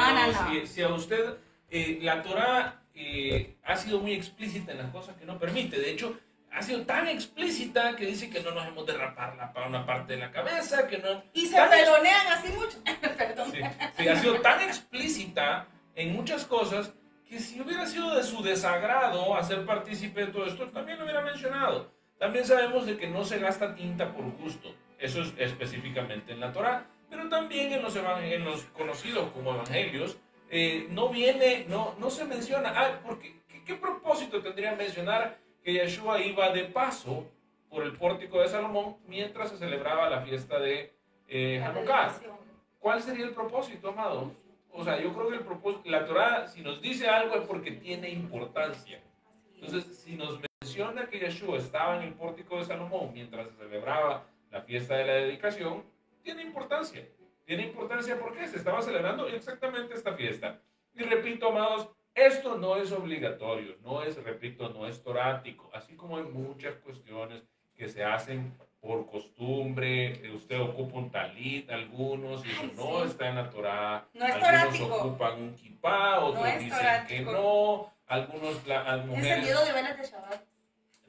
Speaker 1: Si, a usted eh, la Torah eh, ha sido muy explícita en las cosas que no permite. De hecho, ha sido tan explícita que dice que no nos hemos de rapar la, una parte de la cabeza, que no...
Speaker 2: Y se pelonean así mucho. Perdón.
Speaker 1: Sí, sí, ha sido tan explícita en muchas cosas que si hubiera sido de su desagrado hacer partícipe de todo esto, también lo hubiera mencionado. También sabemos de que no se gasta tinta por gusto. Eso es específicamente en la Torah. Pero también en los, en los conocidos como evangelios, eh, no viene, no, no se menciona. Ah, porque, ¿qué, ¿qué propósito tendría mencionar que Yeshua iba de paso por el pórtico de Salomón mientras se celebraba la fiesta de eh, Hanukkah. ¿Cuál sería el propósito, amado? O sea, yo creo que el propósito, la Torah, si nos dice algo es porque tiene importancia. Entonces, si nos menciona que Yeshua estaba en el pórtico de Salomón mientras se celebraba la fiesta de la dedicación, tiene importancia. Tiene importancia porque se estaba celebrando exactamente esta fiesta. Y repito, amados, esto no es obligatorio, no es, repito, no es torático, así como hay muchas cuestiones que se hacen por costumbre, usted ocupa un talit, algunos, y eso no está en la Torah,
Speaker 2: no
Speaker 1: algunos
Speaker 2: torático.
Speaker 1: ocupan un kippah, otros
Speaker 2: No
Speaker 1: dicen que
Speaker 2: torático.
Speaker 1: no, algunos, la- mujeres
Speaker 2: miedo de velas de Shabbat.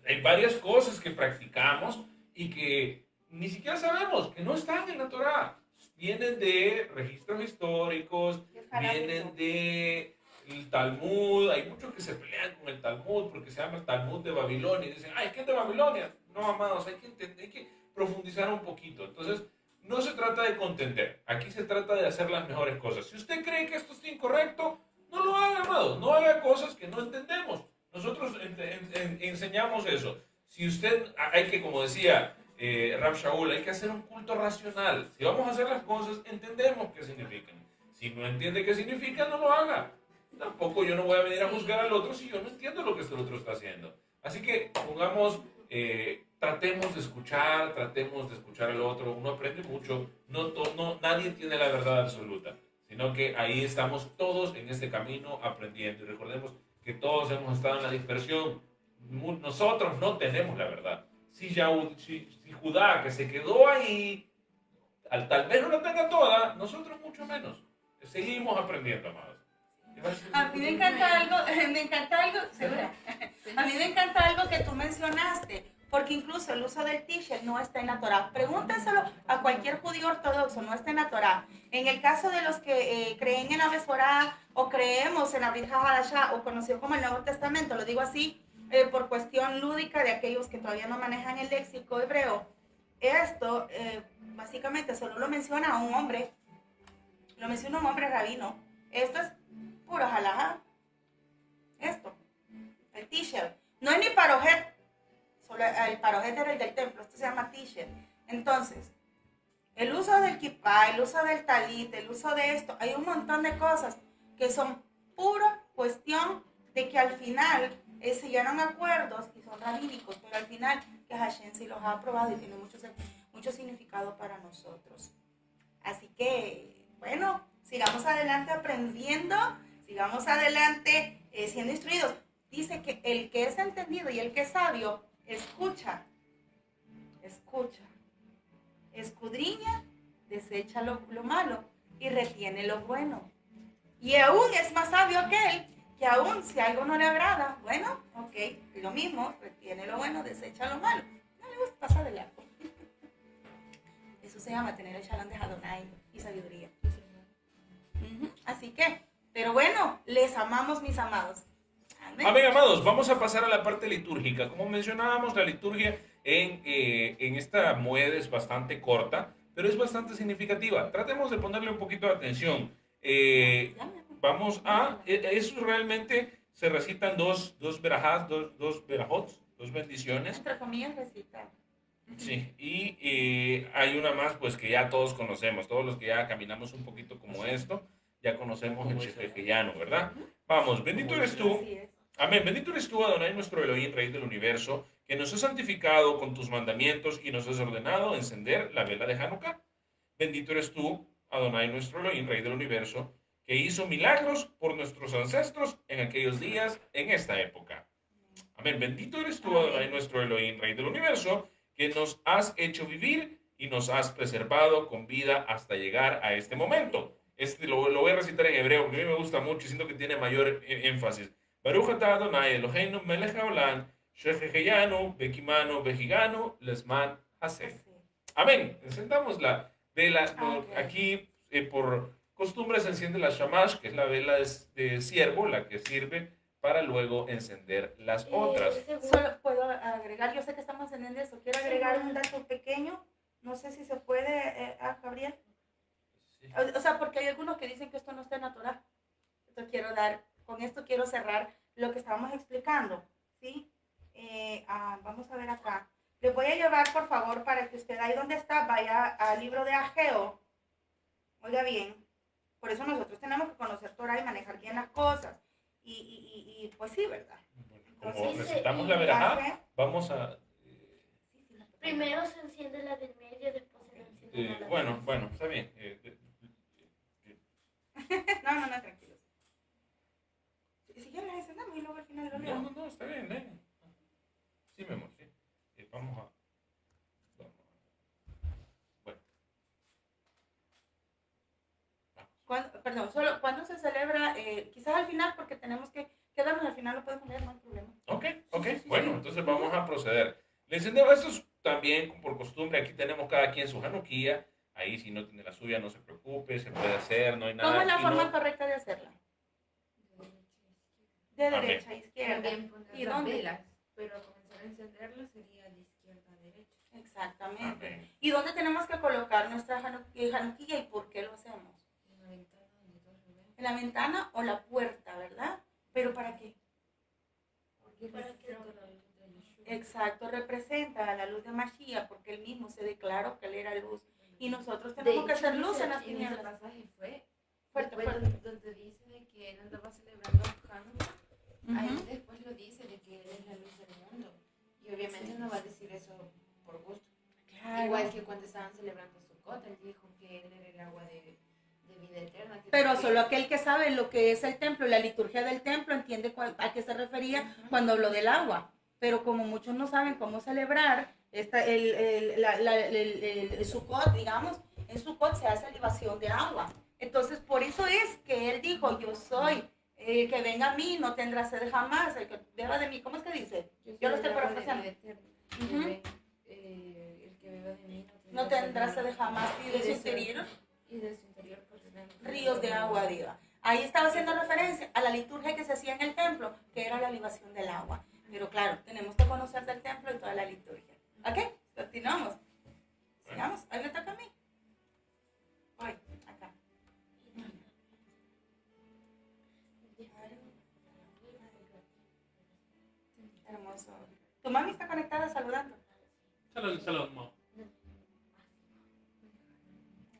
Speaker 1: hay varias cosas que practicamos y que ni siquiera sabemos que no están en la Torah. Vienen de registros históricos, vienen de el Talmud. Hay muchos que se pelean con el Talmud porque se llama el Talmud de Babilonia y dicen, ay, ¿qué es de Babilonia? No, amados, hay que, entender, hay que profundizar un poquito. Entonces, no se trata de contender. Aquí se trata de hacer las mejores cosas. Si usted cree que esto está incorrecto, no lo haga, amado. No haga cosas que no entendemos. Nosotros en- en- en- enseñamos eso. Si usted, hay que, como decía eh, Rab Shaul, hay que hacer un culto racional. Si vamos a hacer las cosas, entendemos qué significan. Si no entiende qué significa, no lo haga. Tampoco yo no voy a venir a juzgar al otro si yo no entiendo lo que el otro está haciendo. Así que pongamos, eh, tratemos de escuchar, tratemos de escuchar al otro. Uno aprende mucho. No, no, nadie tiene la verdad absoluta, sino que ahí estamos todos en este camino aprendiendo. Y recordemos que todos hemos estado en la dispersión. Nosotros no tenemos la verdad. Si, si Judá, que se quedó ahí, al, tal vez no la tenga toda, nosotros mucho menos. Seguimos aprendiendo, amados.
Speaker 2: A mí me encanta algo, me encanta algo, segura. A mí me encanta algo que tú mencionaste, porque incluso el uso del t-shirt no está en la Torah. Pregúntenselo a cualquier judío ortodoxo, no está en la Torah. En el caso de los que eh, creen en la Besorá o creemos en la Brit Hadashah o conocido como el Nuevo Testamento, lo digo así eh, por cuestión lúdica de aquellos que todavía no manejan el léxico hebreo. Esto eh, básicamente solo lo menciona un hombre, lo menciona un hombre rabino. Esto es puro jalajá. Esto, el t-shirt. No es ni parojet, solo el parojet era el del templo, esto se llama t-shirt. Entonces, el uso del kippah, el uso del talit, el uso de esto, hay un montón de cosas que son pura cuestión de que al final eh, se llegaron acuerdos y son rabínicos, pero al final que Hashem sí los ha aprobado y tiene mucho, mucho significado para nosotros. Así que, bueno, sigamos adelante aprendiendo, sigamos adelante eh, siendo instruidos. Dice que el que es entendido y el que es sabio, escucha, escucha, escudriña, desecha lo, lo malo y retiene lo bueno. Y aún es más sabio aquel que aún si algo no le agrada, bueno, ok, lo mismo, retiene lo bueno, desecha lo malo. No le gusta, pasa de. Eso se llama tener el shalom de Adonai y sabiduría. Así que, pero bueno, les amamos, mis amados. Amén.
Speaker 1: Amén, amados, vamos a pasar a la parte litúrgica. Como mencionábamos, la liturgia en, eh, en esta moed es bastante corta, pero es bastante significativa. Tratemos de ponerle un poquito de atención. Eh, vamos a, eh, eso realmente se recitan dos, dos verajás, dos, dos verajots, dos bendiciones.
Speaker 2: Entre comillas, recita.
Speaker 1: Sí, y eh, hay una más, pues que ya todos conocemos, todos los que ya caminamos un poquito como esto, ya conocemos el chefejellano, ¿verdad? Vamos, bendito eres tú. Amén. Bendito eres tú, Adonai, nuestro Elohim, Rey del universo, que nos has santificado con tus mandamientos y nos has ordenado encender la vela de Hanukkah. Bendito eres tú, Adonai, nuestro Elohim, Rey del universo, que hizo milagros por nuestros ancestros en aquellos días, en esta época. Amén. Bendito eres tú, Adonai, nuestro Elohim, Rey del universo, que nos has hecho vivir y nos has preservado con vida hasta llegar a este momento. Este lo, lo voy a recitar en hebreo, porque a mí me gusta mucho y siento que tiene mayor eh, énfasis. Baruch atah Adonai Eloheinu melech haolam, shechecheyanu, bekimanu, bejiganu, lesman haseh. Amén. Encendamos la vela.
Speaker 2: Ah, ok.
Speaker 1: Aquí, eh, por costumbre, se enciende la shamash, que es la vela de, ciervo, la que sirve para luego encender las otras.
Speaker 5: Eh, según-
Speaker 2: Solo puedo agregar, yo sé que estamos en eso, quiero agregar un dato pequeño, no sé si se puede, eh, ah, Gabriel. O, o sea, porque hay algunos que dicen que esto no está natural. Entonces quiero dar, con esto quiero cerrar lo que estábamos explicando, ¿sí? Eh, ah, vamos a ver acá. Les voy a llevar, por favor, para que usted ahí donde está, vaya al libro de Ageo. Oiga bien, por eso nosotros tenemos que conocer Torah y manejar bien las cosas. Y, y, y, y, pues sí, ¿verdad?
Speaker 1: Como necesitamos la verajá, vamos a...
Speaker 5: Primero se enciende la del medio, después se enciende
Speaker 1: eh,
Speaker 5: la del
Speaker 1: bueno, bueno, está bien. eh,
Speaker 2: No, no, no, tranquilos. Si quieren las encendemos y luego al final lo
Speaker 1: No,
Speaker 2: leo.
Speaker 1: no, no, está bien, eh. Sí, mi amor, sí. Eh, vamos a...
Speaker 2: ¿Cuándo- perdón, solo cuando se celebra, eh, quizás al final, porque tenemos que quedarnos al final, lo podemos leer, no hay problema.
Speaker 1: Ok, ok.
Speaker 2: sí, sí,
Speaker 1: bueno,
Speaker 2: sí.
Speaker 1: entonces vamos a proceder. Le encendemos, esto es también por costumbre, aquí tenemos cada quien su januquía. Ahí si no tiene la suya, no se preocupe, se puede hacer, no hay nada.
Speaker 2: ¿Cómo es la forma
Speaker 1: no-
Speaker 2: correcta de hacerla? De derecha a izquierda.
Speaker 6: También poner
Speaker 2: ¿Y
Speaker 6: las
Speaker 2: dónde?
Speaker 6: velas, pero comenzar a encenderlas sería de izquierda a derecha.
Speaker 2: Exactamente.
Speaker 1: Amén.
Speaker 2: ¿Y dónde tenemos que colocar nuestra januquilla y por qué lo hacemos?
Speaker 6: En la ventana.
Speaker 2: ¿En la ventana o la puerta, verdad? ¿Pero para qué?
Speaker 6: Porque
Speaker 5: Para que-
Speaker 6: la luz de Yeshua.
Speaker 2: Exacto, representa a la luz de Mashiach, porque él mismo se declaró que él era luz. Y nosotros
Speaker 6: De
Speaker 2: tenemos que
Speaker 6: hecho,
Speaker 2: hacer luz
Speaker 6: ese-
Speaker 2: en las
Speaker 6: ese
Speaker 2: tinieblas.
Speaker 6: pasaje fue
Speaker 2: Fuerte, fuerte.
Speaker 6: donde, dice de que él andaba celebrando Hanukkah. Ahí
Speaker 2: Ujú.
Speaker 6: después lo dice de que él es la luz del mundo. Y obviamente no va a decir eso por gusto.
Speaker 2: Claro.
Speaker 6: Igual que cuando estaban celebrando Sukkot, él dijo que él era el agua de, de vida eterna. que
Speaker 2: Pero solo aquel que sabe lo que es el templo, la liturgia del templo, entiende cuál- a qué se refería cuando habló del agua. Pero como muchos no saben cómo celebrar esta, el, el, la, la- el, el- el Sukkot, digamos, en Sukkot se hace libación de agua. Entonces, por eso es que él dijo, yo soy, el que venga a mí no tendrá sed jamás, el que beba de mí, ¿cómo es que dice? yo lo estoy parafraseando.
Speaker 6: eh, el que beba de mí
Speaker 2: No tendrá sed jamás y de su
Speaker 6: su
Speaker 2: interior
Speaker 6: Y de su interior correrán
Speaker 2: ríos de agua viva. Ahí estaba haciendo referencia a la liturgia que se hacía en el templo, que era la libación del agua. Pero claro, tenemos que conocer del templo y toda la liturgia. ¿Ok? Continuamos. Sigamos. Ahí me toca a mí. Voy, acá. Hermoso. Tu mami está conectada saludando.
Speaker 7: Salud, salud, mo.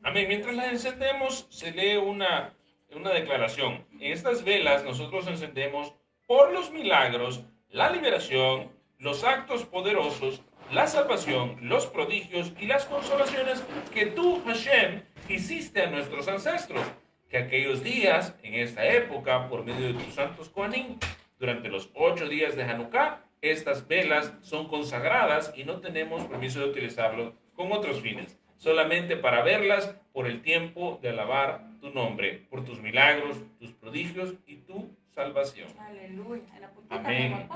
Speaker 1: Amén. Mientras las encendemos, se lee una, una declaración. En estas velas nosotros encendemos por los milagros, la liberación, los actos poderosos, la salvación, los prodigios y las consolaciones que tú, Hashem, hiciste a nuestros ancestros. Que aquellos días, en esta época, por medio de tus santos Kohanim, durante los ocho días de Hanukkah, estas velas son consagradas y no tenemos permiso de utilizarlos con otros fines, solamente para verlas por el tiempo de alabar tu nombre, por tus milagros, tus prodigios y tu salvación.
Speaker 2: Aleluya. En la
Speaker 1: Amén.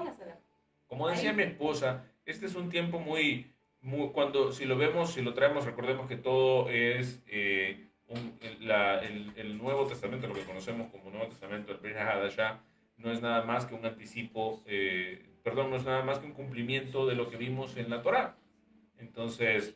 Speaker 1: Como decía
Speaker 2: Ahí.
Speaker 1: mi esposa, este es un tiempo muy, muy cuando si lo vemos, si lo traemos, recordemos que todo es eh, un- la- el- el Nuevo Testamento, lo que conocemos como Nuevo Testamento, el Hadashah, no es nada más que un anticipo, eh, perdón, no es nada más que un cumplimiento de lo que vimos en la Torá. Entonces,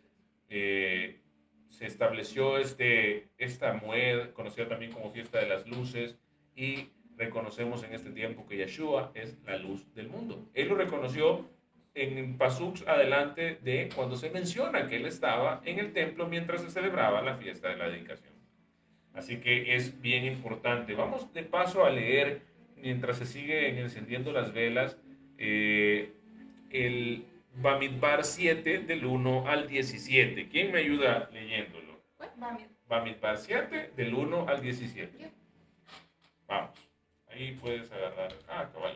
Speaker 1: eh, se estableció este, esta Moed, conocida también como Fiesta de las Luces, y reconocemos en este tiempo que Yeshua es la luz del mundo. Él lo reconoció en Pasuks adelante de cuando se menciona que él estaba en el templo mientras se celebraba la fiesta de la dedicación. Así que es bien importante. Vamos de paso a leer, mientras se siguen encendiendo las velas, eh, el Bamidbar 7 del 1 al 17. ¿Quién me ayuda leyéndolo? Bamidbar 7 del 1 al 17.
Speaker 6: Yo.
Speaker 1: Vamos. Ahí puedes agarrar. Ah, cabal.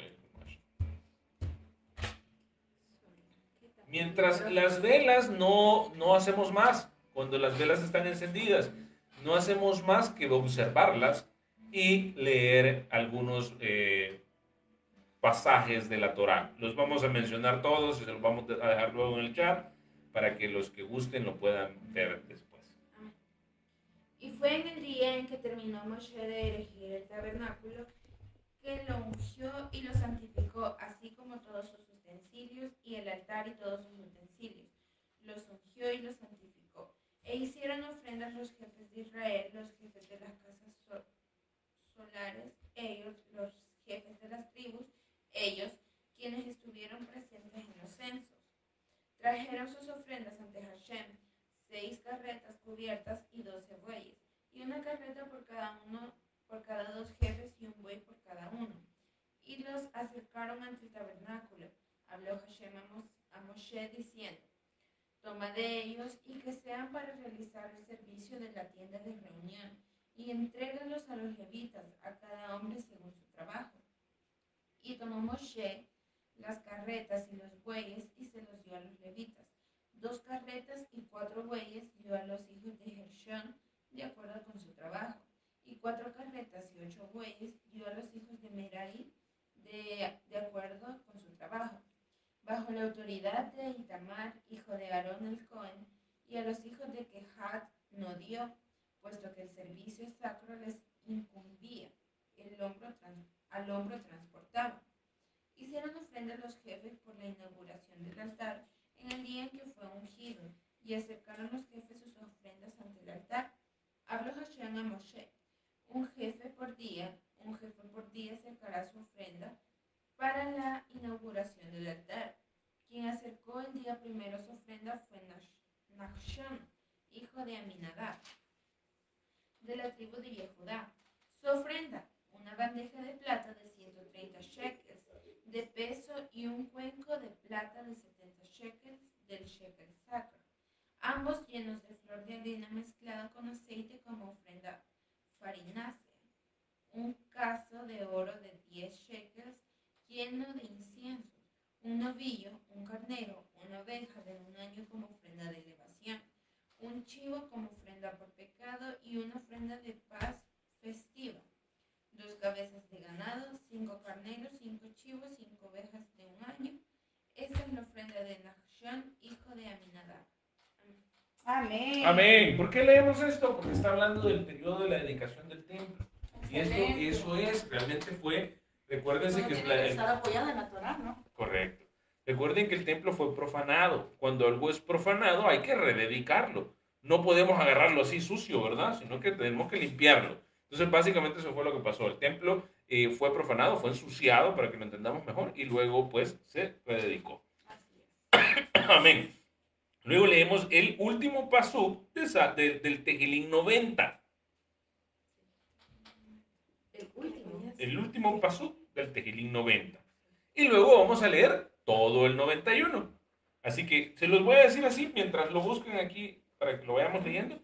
Speaker 1: Mientras las velas no, no hacemos más, cuando las velas están encendidas, no hacemos más que observarlas y leer algunos, eh, pasajes de la Torá. Los vamos a mencionar todos y se los vamos a dejar luego en el chat para que los que gusten lo puedan ver después.
Speaker 6: Y fue en el día en que terminó Moshe de erigir el tabernáculo que lo ungió y lo santificó, así como todos sus utensilios y el altar y todos sus utensilios. Los ungió y los santificó. E hicieron ofrendas los jefes de Israel, los jefes de las casas so- solares, ellos, los jefes de las tribus, ellos, quienes estuvieron presentes en los censos. Trajeron sus ofrendas ante Hashem, seis carretas cubiertas y doce bueyes, y una carreta por cada uno, por cada dos jefes y un buey por cada uno. Y los acercaron ante el tabernáculo. Habló Hashem a, Mos- a Moshe diciendo, Toma de ellos y que sean para realizar el servicio de la tienda de reunión, y entrégalos a los levitas, a cada hombre según su trabajo. Y tomó Moshe las carretas y los bueyes y se los dio a los levitas. Dos carretas y cuatro bueyes dio a los hijos de Gershón de acuerdo con su trabajo. Y cuatro carretas y ocho bueyes dio a los hijos de Merari de, de acuerdo con su trabajo. Bajo la autoridad de Itamar, hijo de Aarón el Cohen, y a los hijos de Kehat no dio, puesto que el servicio sacro les incumbía, el hombro al hombro transportaba. Hicieron ofrenda a los jefes por la inauguración del altar en el día en que fue ungido, y acercaron los jefes sus ofrendas ante el altar. Habló Hashem a Moshe, un jefe por día, un jefe por día acercará su ofrenda para la inauguración del altar. Quien acercó el día primero su ofrenda fue Nachshon, hijo de Aminadab, de la tribu de Yehudá. Su ofrenda, una bandeja de plata de 130 shekels de peso y un cuenco de plata de 70 shekels del shekel sacro, ambos llenos de flor de harina mezclada con aceite como ofrenda farinácea, un caso de oro de 10 shekels lleno de incienso, un novillo, un carnero, una oveja de un año como ofrenda de elevación, un chivo como ofrenda por pecado y una ofrenda de paz festiva dos cabezas de ganado, cinco carneros, cinco chivos, cinco ovejas de un año. Esa es la ofrenda de Nachshon, hijo de Aminadab.
Speaker 2: Amén.
Speaker 1: Amén. ¿Por qué leemos esto? Porque está hablando del periodo de la dedicación del templo. Y esto, eso es, realmente fue, recuérdense que es
Speaker 4: tiene
Speaker 1: la-
Speaker 4: que
Speaker 1: el-
Speaker 4: estar apoyado en la Torah, ¿no?
Speaker 1: Correcto. Recuerden que el templo fue profanado. Cuando algo es profanado hay que rededicarlo. No podemos agarrarlo así sucio, ¿verdad? Sino que tenemos que limpiarlo. Entonces, básicamente eso fue lo que pasó. El templo eh, fue profanado, fue ensuciado, para que lo entendamos mejor, y luego, pues, se rededicó.
Speaker 4: Así es.
Speaker 1: Amén. Luego leemos el último paso de esa- de- del Tejilín 90.
Speaker 6: El último.
Speaker 1: El último paso del Tejilín 90. Y luego vamos a leer todo el 91. Así que se los voy a decir así mientras lo busquen aquí para que lo vayamos leyendo.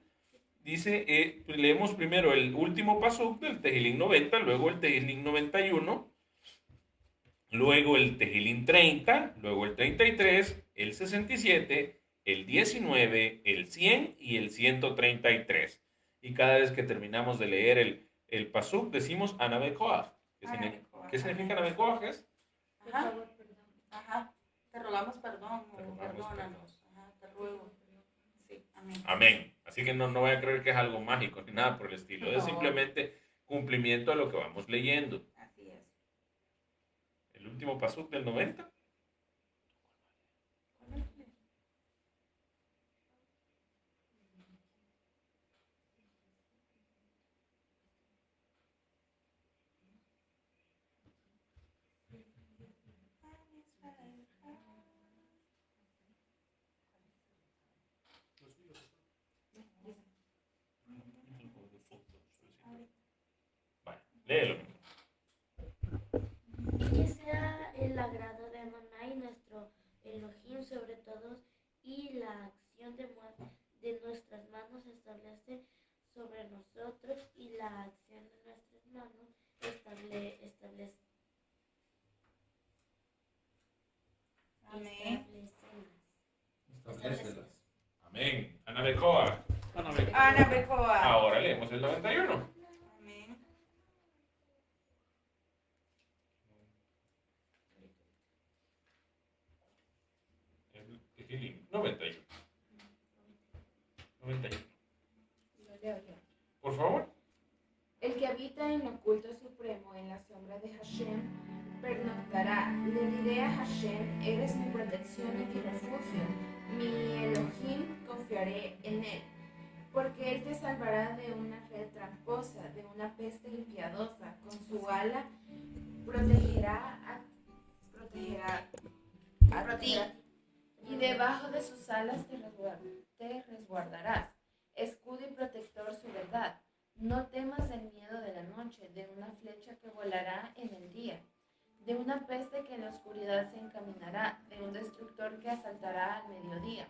Speaker 1: Dice, eh, pues leemos primero el último paso del Tejilín 90, luego el Tejilín 91, luego el Tejilín 30, luego el 33, el 67, el 19, el 100 y el 133. Y cada vez que terminamos de leer el, el pasuk decimos Anabekoach. ¿Qué, significa-
Speaker 2: Anabekoach.
Speaker 1: ¿Qué significa Anabekoach? Es
Speaker 6: Por
Speaker 2: Ajá. Ajá. Te rogamos perdón.
Speaker 1: Te rogamos
Speaker 2: Perdónanos. Ajá, te ruego. Sí, amén.
Speaker 1: Amén. Así que no, no voy a creer que es algo mágico ni nada por el estilo. Es
Speaker 2: No.
Speaker 1: simplemente cumplimiento a lo que vamos leyendo.
Speaker 2: Así es.
Speaker 1: El último pasuk del 90. Léelo.
Speaker 5: Que sea el agrado de Adonai nuestro Elohim sobre todos y la acción de, mu- de nuestras manos establece sobre nosotros y la acción de nuestras manos estable, establece.
Speaker 2: Amén.
Speaker 5: Establécelas.
Speaker 1: Amén. Anabekoach.
Speaker 7: Bueno, a ver.
Speaker 2: Ana Becoa.
Speaker 1: Ahora leemos el 91.
Speaker 2: Amén.
Speaker 1: 91.
Speaker 6: Lo leo yo.
Speaker 1: Por favor.
Speaker 6: El que habita en lo oculto supremo, en la sombra de Hashem, pernoctará. Le diré a Hashem, eres mi protección y mi refugio. Mi Elohim, confiaré en él. Porque él te salvará de una red tramposa, de una peste impiadosa. Con su ala protegerá a, protegerá a ti. Y debajo de sus alas te resguar- te resguardarás. Escudo y protector su verdad. No temas el miedo de la noche, de una flecha que volará en el día, de una peste que en la oscuridad se encaminará, de un destructor que asaltará al mediodía.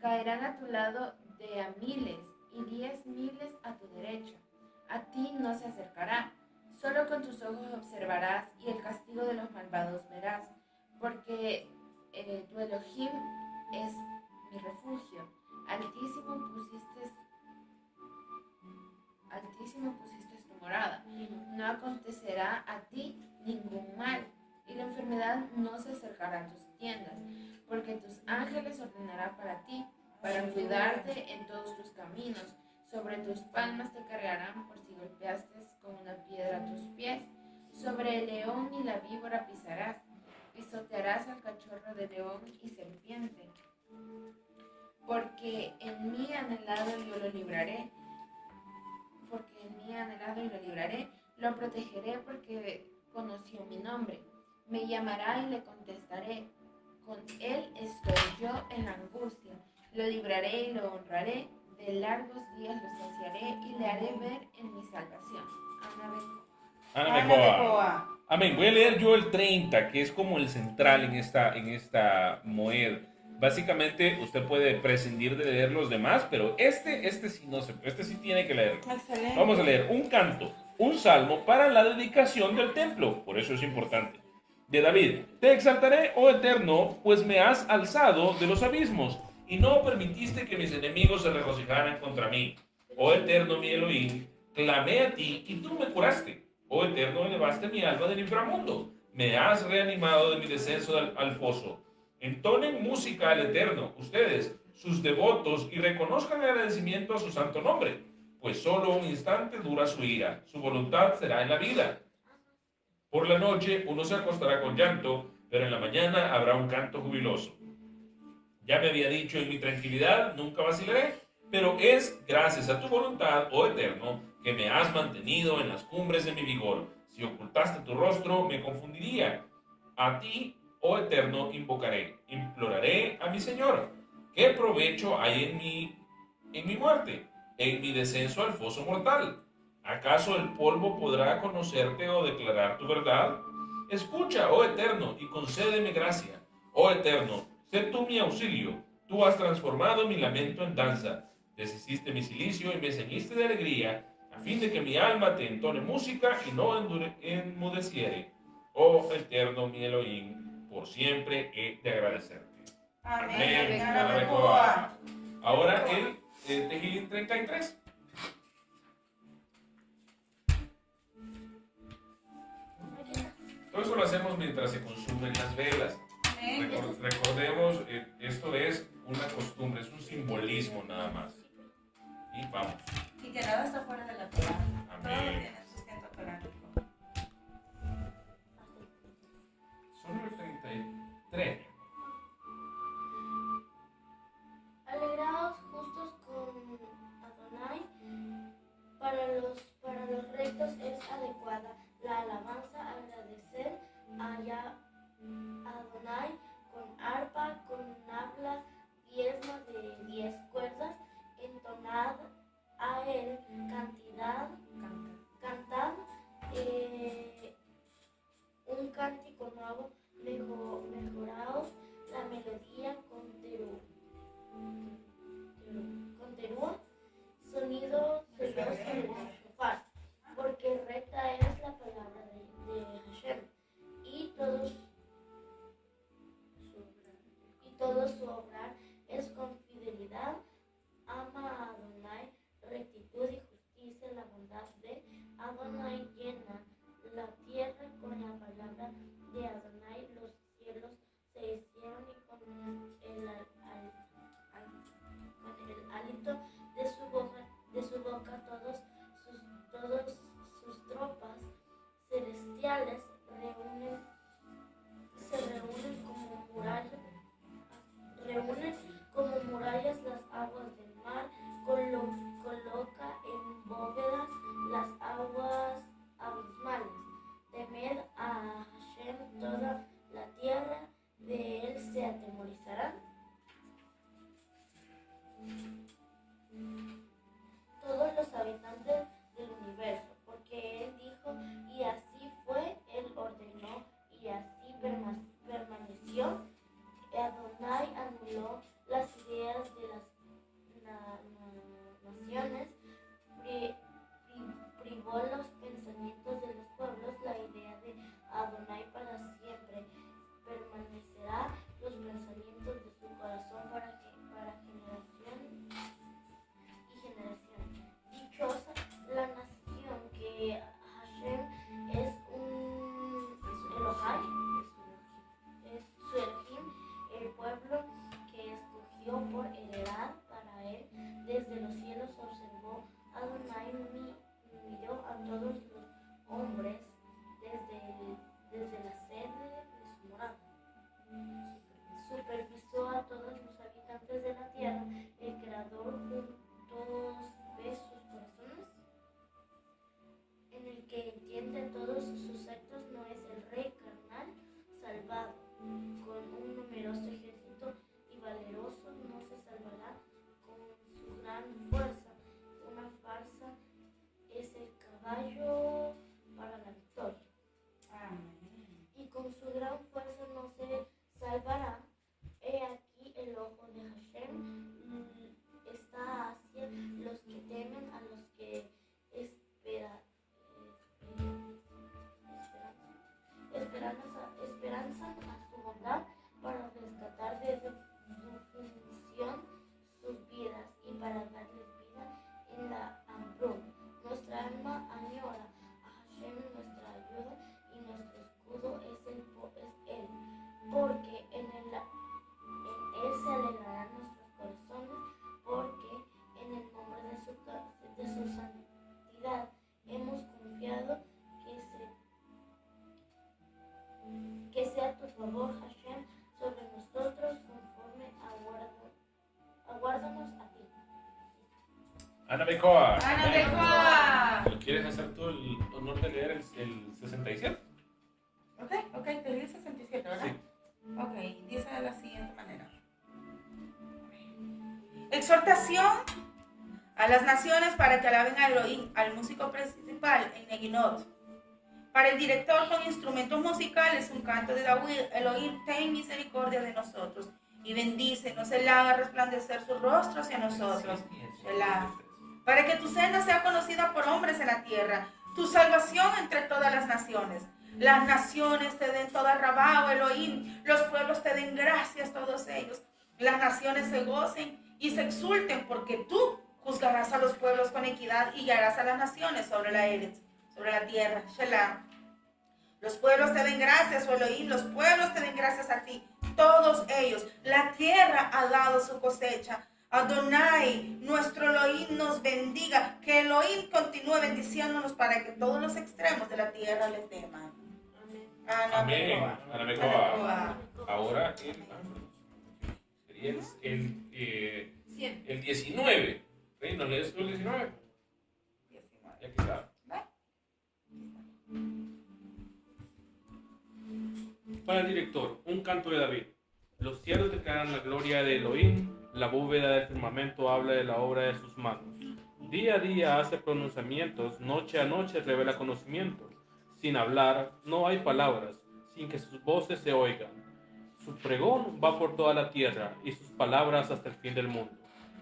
Speaker 6: Caerán a tu lado de a miles y diez miles a tu derecha. A ti no se acercará. Solo con tus ojos observarás y el castigo de los malvados verás, porque eh, tu Elohim es mi refugio. Altísimo pusiste Altísimo pusiste tu morada. No acontecerá a ti ningún mal, y la enfermedad no se acercará a tus tiendas, porque tus ángeles ordenará para ti, para cuidarte en todos tus caminos. Sobre tus palmas te cargarán por si golpeaste con una piedra tus pies. Sobre el león y la víbora pisarás. Pisotearás al cachorro de león y serpiente. Porque en mi anhelado yo lo libraré porque en mi anhelado y lo libraré, lo protegeré porque conoció mi nombre. Me llamará y le contestaré. Con él estoy yo en la angustia. Lo libraré y lo honraré. De largos días lo saciaré y le haré ver en mi salvación. Ana Beco.
Speaker 1: Ana
Speaker 2: Ana
Speaker 1: Becoa. Amén. Voy a leer yo el 30, que es como el central en esta, en esta moed. Básicamente, usted puede prescindir de leer los demás, pero este, este sí no se, este sí tiene que leer.
Speaker 2: Excelente.
Speaker 1: Vamos a leer un canto, un salmo para la dedicación del templo. Por eso es importante. De David, te exaltaré, oh eterno, pues me has alzado de los abismos y no permitiste que mis enemigos se regocijaran contra mí. Oh eterno, mi Elohim, clamé a ti y tú me curaste. Oh eterno, elevaste mi alma del inframundo. Me has reanimado de mi descenso al, foso. Entonen música al eterno, ustedes, sus devotos, y reconozcan el agradecimiento a su santo nombre pues solo un instante dura su ira, su voluntad será en la vida. Por la noche uno se acostará con llanto, pero en la mañana habrá un canto jubiloso. Ya me había dicho en mi tranquilidad, nunca vacilaré, pero es gracias a tu voluntad, oh Eterno, que me has mantenido en las cumbres de mi vigor. Si ocultaste tu rostro, me confundiría. A ti, oh Eterno, invocaré, imploraré a mi Señor. ¿Qué provecho hay en mi, en mi muerte? en mi descenso al foso mortal. ¿Acaso el polvo podrá conocerte o declarar tu verdad? Escucha, oh Eterno, y concédeme gracia. Oh Eterno, sé tú mi auxilio. Tú has transformado mi lamento en danza. Deshiciste mi silicio y me ceñiste de alegría, a fin de que mi alma te entone música y no enmudeciere. Oh Eterno, mi Elohim, por siempre he de agradecerte.
Speaker 2: Amén.
Speaker 1: Amén. Ahora el Tejilín 33. Todo eso lo hacemos mientras se consumen las velas. Recordemos, eh, esto es una costumbre, es un simbolismo nada más. Y vamos.
Speaker 2: Y que nada está fuera de la Torah. Todo
Speaker 1: Amén.
Speaker 2: tiene sustento toránico.
Speaker 1: Solo el 33.
Speaker 5: Alegraos justos con Adonai, para los, para los rectos es adecuada la alabanza, agradecer a Adonai con arpa, con habla diezma de diez cuerdas, entonad a él cantidad, cantar eh, un cántico nuevo, mejor, la melodía con terúa, con sonido porque recta es la palabra de, de Hashem y todos y todo su obra persona llena la tierra con la palabra favor, Hashem, sobre nosotros conforme aguardo, aguárdanos a ti.
Speaker 1: Ana Becoa.
Speaker 2: Ana Becoa.
Speaker 1: ¿Lo ¿Quieres hacer tú el honor de leer el, el 67?
Speaker 2: Ok, ok, te di 67, ¿verdad?
Speaker 1: Sí.
Speaker 2: Ok, dice de la siguiente manera. Exhortación a las naciones para que alaben a Elohim, al músico principal en Neginot. Para el director con instrumentos musicales, un canto de David, Elohim, ten misericordia de nosotros y bendícenos, Él haga resplandecer su rostro hacia nosotros. Selah. Para que tu senda sea conocida por hombres en la tierra, tu salvación entre todas las naciones. Las naciones te den toda rabao, Elohim. Los pueblos te den gracias, todos ellos. Las naciones se gocen y se exulten porque tú juzgarás a los pueblos con equidad y guiarás a las naciones sobre la Eretz, sobre la tierra. Shelah. Los pueblos te den gracias, oh Elohim. Los pueblos te den gracias a ti. Todos ellos. La tierra ha dado su cosecha. Adonai, nuestro Elohim nos bendiga. Que Elohim continúe bendiciéndonos para que todos los extremos de la tierra le teman.
Speaker 1: Amén.
Speaker 2: Becoa.
Speaker 1: Ahora el, ah, sería el, el, eh, el 19. ¿Sí? ¿No lees el 19? Ya aquí está.
Speaker 7: Para el director, un canto de David. Los cielos declaran la gloria de Elohim, la bóveda del firmamento habla de la obra de sus manos. Día a día hace pronunciamientos, noche a noche revela conocimiento. Sin hablar, no hay palabras, sin que sus voces se oigan. Su pregón va por toda la tierra y sus palabras hasta el fin del mundo.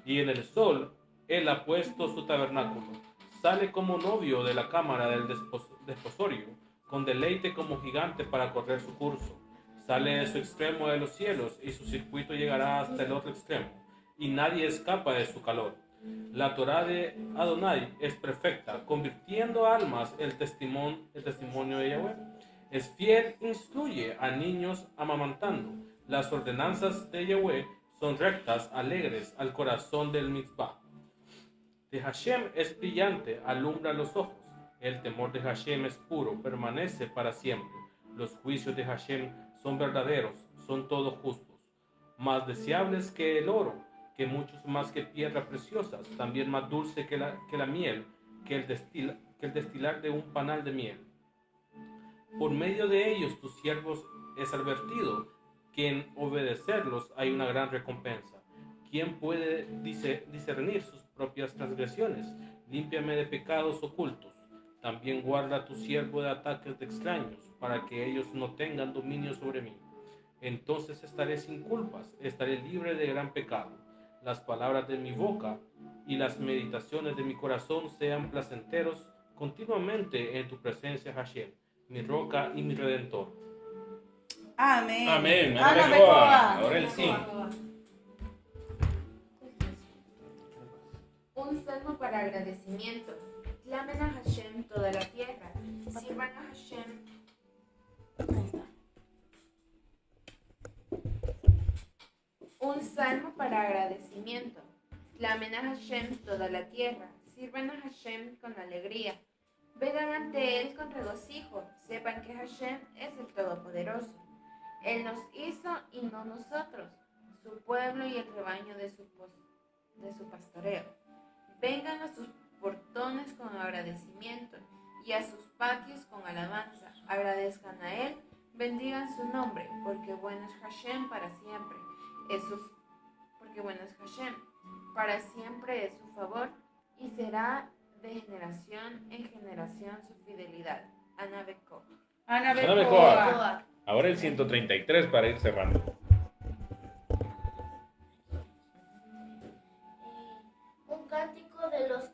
Speaker 7: Y en el sol, él ha puesto su tabernáculo. Sale como novio de la cámara del despos- desposorio, con deleite como gigante para correr su curso. Sale de su extremo de los cielos y su circuito llegará hasta el otro extremo, y nadie escapa de su calor. La Torah de Adonai es perfecta, convirtiendo almas el, testimonio, de Yahweh. Es fiel, instruye a niños amamantando. Las ordenanzas de Yahweh son rectas, alegres al corazón del mitzvah. De Hashem es brillante, alumbra los ojos. El temor de Hashem es puro, permanece para siempre. Los juicios de Hashem son verdaderos, son todos justos. Más deseables que el oro, que muchos más que piedra preciosa, también más dulce que la, que la miel, que el, que el destilar de un panal de miel. Por medio de ellos tus siervos es advertido que en obedecerlos hay una gran recompensa. ¿Quién puede discernir sus propias transgresiones? Límpiame de pecados ocultos. También guarda a tu siervo de ataques de extraños, para que ellos no tengan dominio sobre mí. Entonces estaré sin culpas, estaré libre de gran pecado. Las palabras de mi boca y las meditaciones de mi corazón sean placenteros continuamente en tu presencia, Hashem, mi roca y mi redentor.
Speaker 2: Amén.
Speaker 1: Amén. Ahora el sí.
Speaker 6: Un salmo para agradecimiento. Clamen a Hashem toda la tierra. Sirvan a Hashem. Un salmo para agradecimiento. Clamen a Hashem toda la tierra, sirvan a Hashem con alegría, vengan ante Él con regocijo, sepan que Hashem es el Todopoderoso. Él nos hizo y no nosotros, su pueblo y el rebaño de su, de su pastoreo. Vengan a sus portones con agradecimiento y a sus patios con alabanza. Agradezcan a Él, bendigan su nombre, porque bueno es Hashem para siempre. Es su, porque bueno es Hashem, para siempre es su favor y será de generación en generación su fidelidad. Ana Bekoa.
Speaker 2: Ana. Becoa.
Speaker 1: Ahora el 133 para ir cerrando.
Speaker 5: Un cántico de los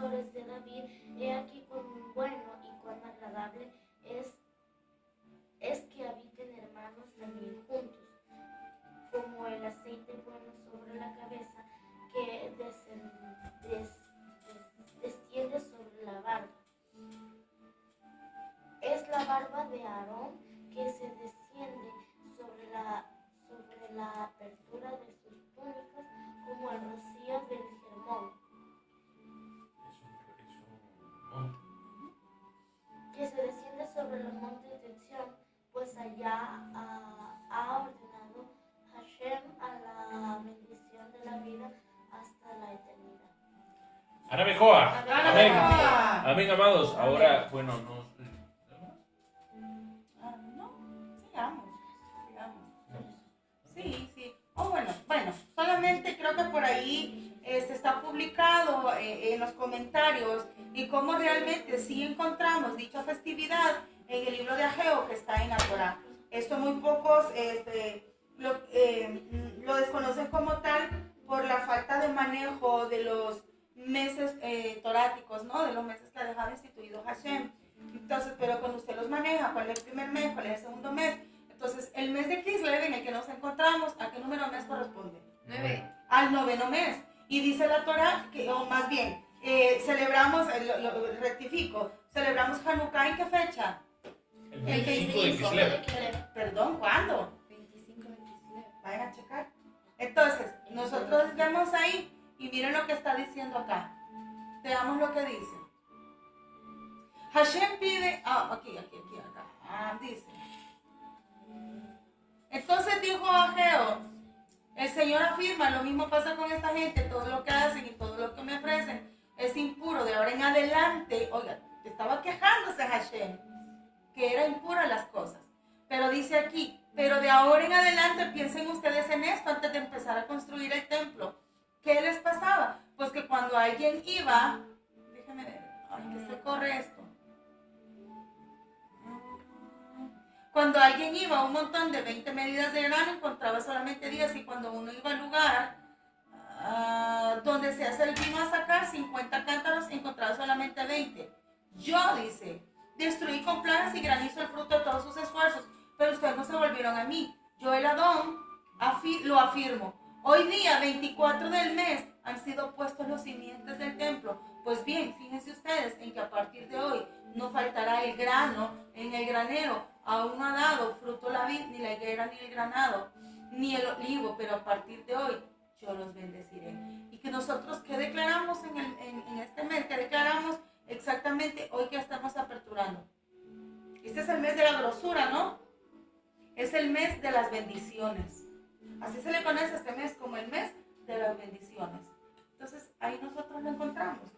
Speaker 5: de David, he aquí cuán bueno y cuán agradable es, es que habiten hermanos también juntos, como el aceite bueno sobre la cabeza que des- des- desciende sobre la barba. Es la barba de Aarón que se desciende sobre la, sobre la pues allá ah, ha ordenado Hashem a la bendición de la vida hasta la eternidad.
Speaker 1: Ana Amén. Amén, amados. Ahora, bueno, nos...
Speaker 2: Ah, no, sigamos, sigamos. Sí, sí. Oh, bueno, bueno, solamente creo que por ahí este, está publicado eh, en los comentarios y cómo realmente sí encontramos dicha festividad en el libro de Ageo que está en la Torah. Esto muy pocos este, lo, eh, lo desconocen como tal por la falta de manejo de los meses eh, toráticos, ¿no? De los meses que ha dejado instituido Hashem. Entonces, pero cuando usted los maneja, cuál es el primer mes, cuál es el segundo mes, entonces el mes de Kislev en el que nos encontramos, ¿a qué número mes corresponde?
Speaker 6: Nueve.
Speaker 2: Al noveno mes. Y dice la Torah que, o más bien, eh, celebramos, eh, lo, lo- rectifico, celebramos Hanukkah en qué fecha?
Speaker 1: El 25 de Kislev.
Speaker 2: Perdón, ¿cuándo?
Speaker 6: 25 de Kislev.
Speaker 2: Vayan a checar. Entonces, nosotros vemos ahí y miren lo que está diciendo acá. Veamos lo que dice. Hashem pide, ah, aquí, aquí, aquí, acá. Ah, dice. Entonces dijo Ageo, el Señor afirma, lo mismo pasa con esta gente, todo lo que hacen y todo lo que me ofrecen es impuro. De ahora en adelante, oiga, estaba quejándose Hashem, que era impura las cosas. Pero dice aquí, pero de ahora en adelante piensen ustedes en esto antes de empezar a construir el templo. ¿Qué les pasaba? Pues que cuando alguien iba, déjame ver, que se corre esto. Cuando alguien iba a un montón de 20 medidas de grano, encontraba solamente 10 y cuando uno iba al lugar ah, donde se hace el vino a sacar 50 cántaros, encontraba solamente 20. Yo, dice, destruí con plagas y granizo el fruto de todos sus esfuerzos, pero ustedes no se volvieron a mí. Yo, el Adón, afi- lo afirmo. Hoy día, 24 del mes, han sido puestos los simientes del templo. Pues bien, fíjense ustedes en que a partir de hoy no faltará el grano en el granero. Aún no ha dado fruto la vid, ni la higuera, ni el granado, ni el olivo, pero a partir de hoy yo los bendeciré. Y que nosotros, ¿qué declaramos en, en este mes? ¿Qué declaramos exactamente hoy que estamos aperturando? Este es el mes de la grosura, ¿no? Es el mes de las bendiciones. Así se le conoce a este mes como el mes de las bendiciones. Entonces ahí nosotros lo encontramos.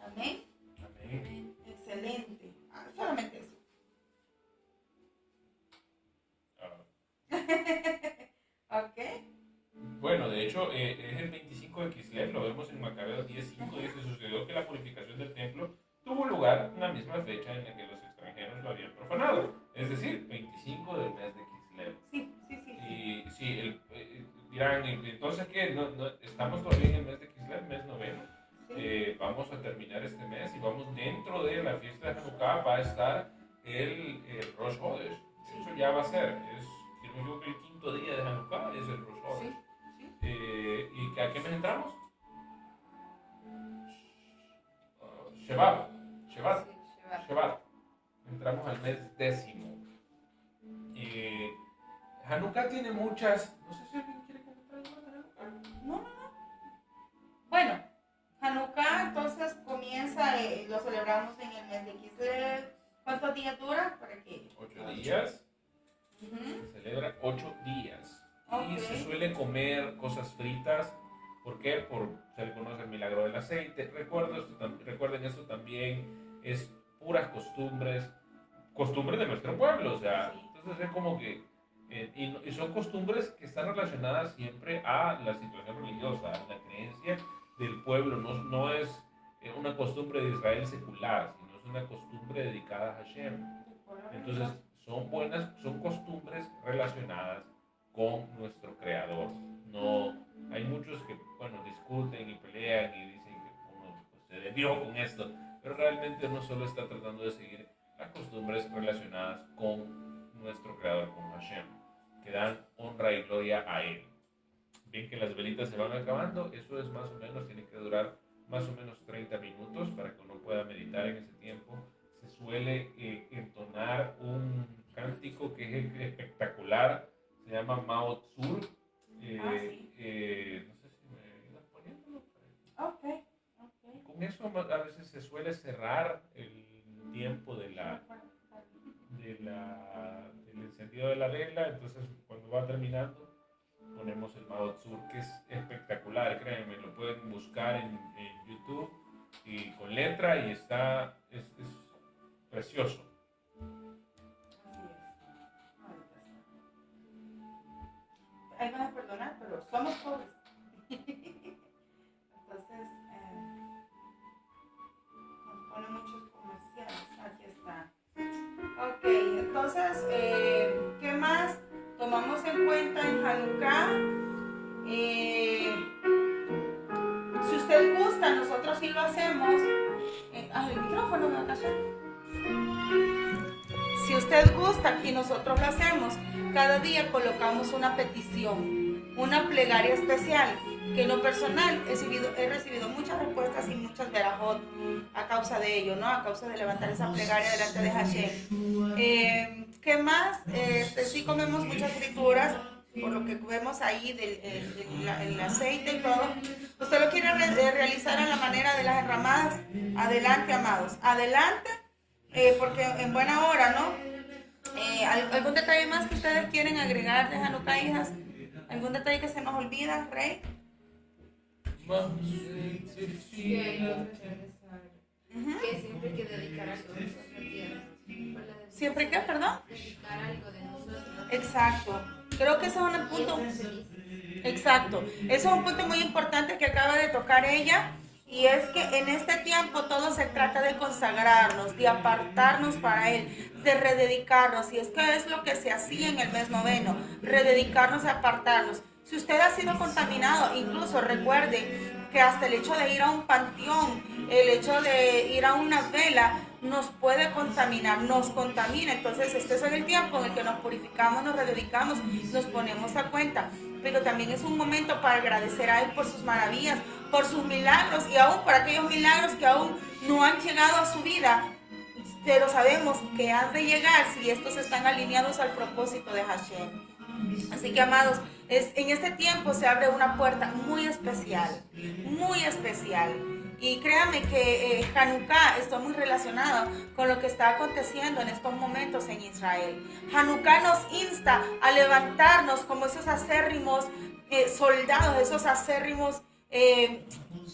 Speaker 2: Amén.
Speaker 1: Amén.
Speaker 2: Excelente. Ah, solamente eso.
Speaker 1: Ah.
Speaker 2: Ok.
Speaker 1: Bueno, de hecho, eh, es el 25 de Kislev, lo vemos en Macabeos 10.5, dice, sucedió que la purificación del templo tuvo lugar en la misma fecha en la que los extranjeros lo habían profanado, es decir, 25 del mes de Kislev.
Speaker 2: Sí, sí, sí. sí.
Speaker 1: Y sí, el, eh, dirán, ¿y entonces qué? No, no, estamos todavía en el mes de Kislev, mes noveno.
Speaker 2: Sí.
Speaker 1: Eh, vamos a terminar este mes y vamos dentro de la fiesta de Hanukkah, va a estar el, el Rosh Hodesh. Eso ya va a ser, es, me equivoco, el quinto día de Hanukkah es el Rosh a qué mes entramos? Uh, Shevat. Shevat. Entramos al mes décimo. Eh, Hanukkah tiene muchas. No sé si alguien quiere comentar algo de
Speaker 2: No, no, no. Bueno, Hanukkah entonces comienza, eh, lo celebramos en el mes de 15. ¿Cuántos días dura?
Speaker 1: Ocho días. Se celebra ocho días. Y se suele comer cosas fritas, ¿Por qué? Por, se le conoce el milagro del aceite. Recuerden esto, recuerden esto también es puras costumbres, costumbres de nuestro pueblo. O sea,
Speaker 2: Sí.
Speaker 1: entonces es como que, eh, y, y son costumbres que están relacionadas siempre a la situación religiosa, a la creencia del pueblo. No, no es eh, una costumbre de Israel secular, sino es una costumbre dedicada a Hashem. Entonces, son buenas, son costumbres relacionadas con nuestro creador. No, hay muchos que, bueno, discuten y pelean y dicen que uno pues, se debió con esto, pero realmente uno solo está tratando de seguir las costumbres relacionadas con nuestro creador, con Hashem, que dan honra y gloria a él. Bien que las velitas se van acabando, eso es más o menos, tiene que durar más o menos 30 minutos para que uno pueda meditar en ese tiempo se suele eh, entonar un cántico que es espectacular, se llama Mao Sur. Eh,
Speaker 2: Ah, sí.
Speaker 1: eh, no sé si me ayudas poniéndolo.
Speaker 2: Ok, ok.
Speaker 1: Con eso a veces se suele cerrar el tiempo de la, de la, del encendido de la vela, entonces cuando va terminando ponemos el Mao Sur que es espectacular, créanme, lo pueden buscar en, en YouTube y con letra y está, es, es precioso.
Speaker 2: Ahí van a perdonar, pero somos pobres. Entonces, eh, nos pone muchos comerciales. Aquí está. Ok, entonces, eh, ¿qué más tomamos en cuenta en Hanukkah? Eh, si usted gusta, nosotros sí lo hacemos. Eh, ah, el micrófono me usted gusta y nosotros lo hacemos, cada día colocamos una petición, una plegaria especial, que en lo personal he recibido, he recibido muchas respuestas y muchas verajot a causa de ello, ¿no? A causa de levantar esa plegaria delante de Hashem. Eh, ¿Qué más? Este, sí comemos muchas frituras, por lo que vemos ahí del el, el- aceite y todo. ¿Usted lo quiere re- eh, realizar a la manera de las enramadas? Adelante, amados. Adelante eh, porque en buena hora, ¿no? Eh, ¿al- ¿Algún detalle más que ustedes quieren agregar hijas? ¿Algún detalle que se nos olvida, Rey?
Speaker 6: Siempre que dedicar algo de nuestra tierra. Por la de-
Speaker 2: ¿Siempre qué, perdón? Exacto. Creo que ese es un punto... Exacto. Eso es un punto muy importante que acaba de tocar ella. Y es que en este tiempo todo se trata de consagrarnos, de apartarnos para Él, de rededicarnos. Y es que es lo que se hacía en el mes noveno, rededicarnos y apartarnos. Si usted ha sido contaminado, incluso recuerde que hasta el hecho de ir a un panteón, el hecho de ir a una vela, nos puede contaminar, nos contamina. Entonces, este es el tiempo en el que nos purificamos, nos rededicamos, nos ponemos a cuenta. Pero también es un momento para agradecer a Él por sus maravillas, por sus milagros y aún por aquellos milagros que aún no han llegado a su vida. Pero sabemos que han de llegar si estos están alineados al propósito de Hashem. Así que amados, es, en este tiempo se abre una puerta muy especial, muy especial. Y créanme que eh, Hanukkah está muy relacionado con lo que está aconteciendo en estos momentos en Israel. Hanukkah nos insta a levantarnos como esos acérrimos eh, soldados, esos acérrimos eh,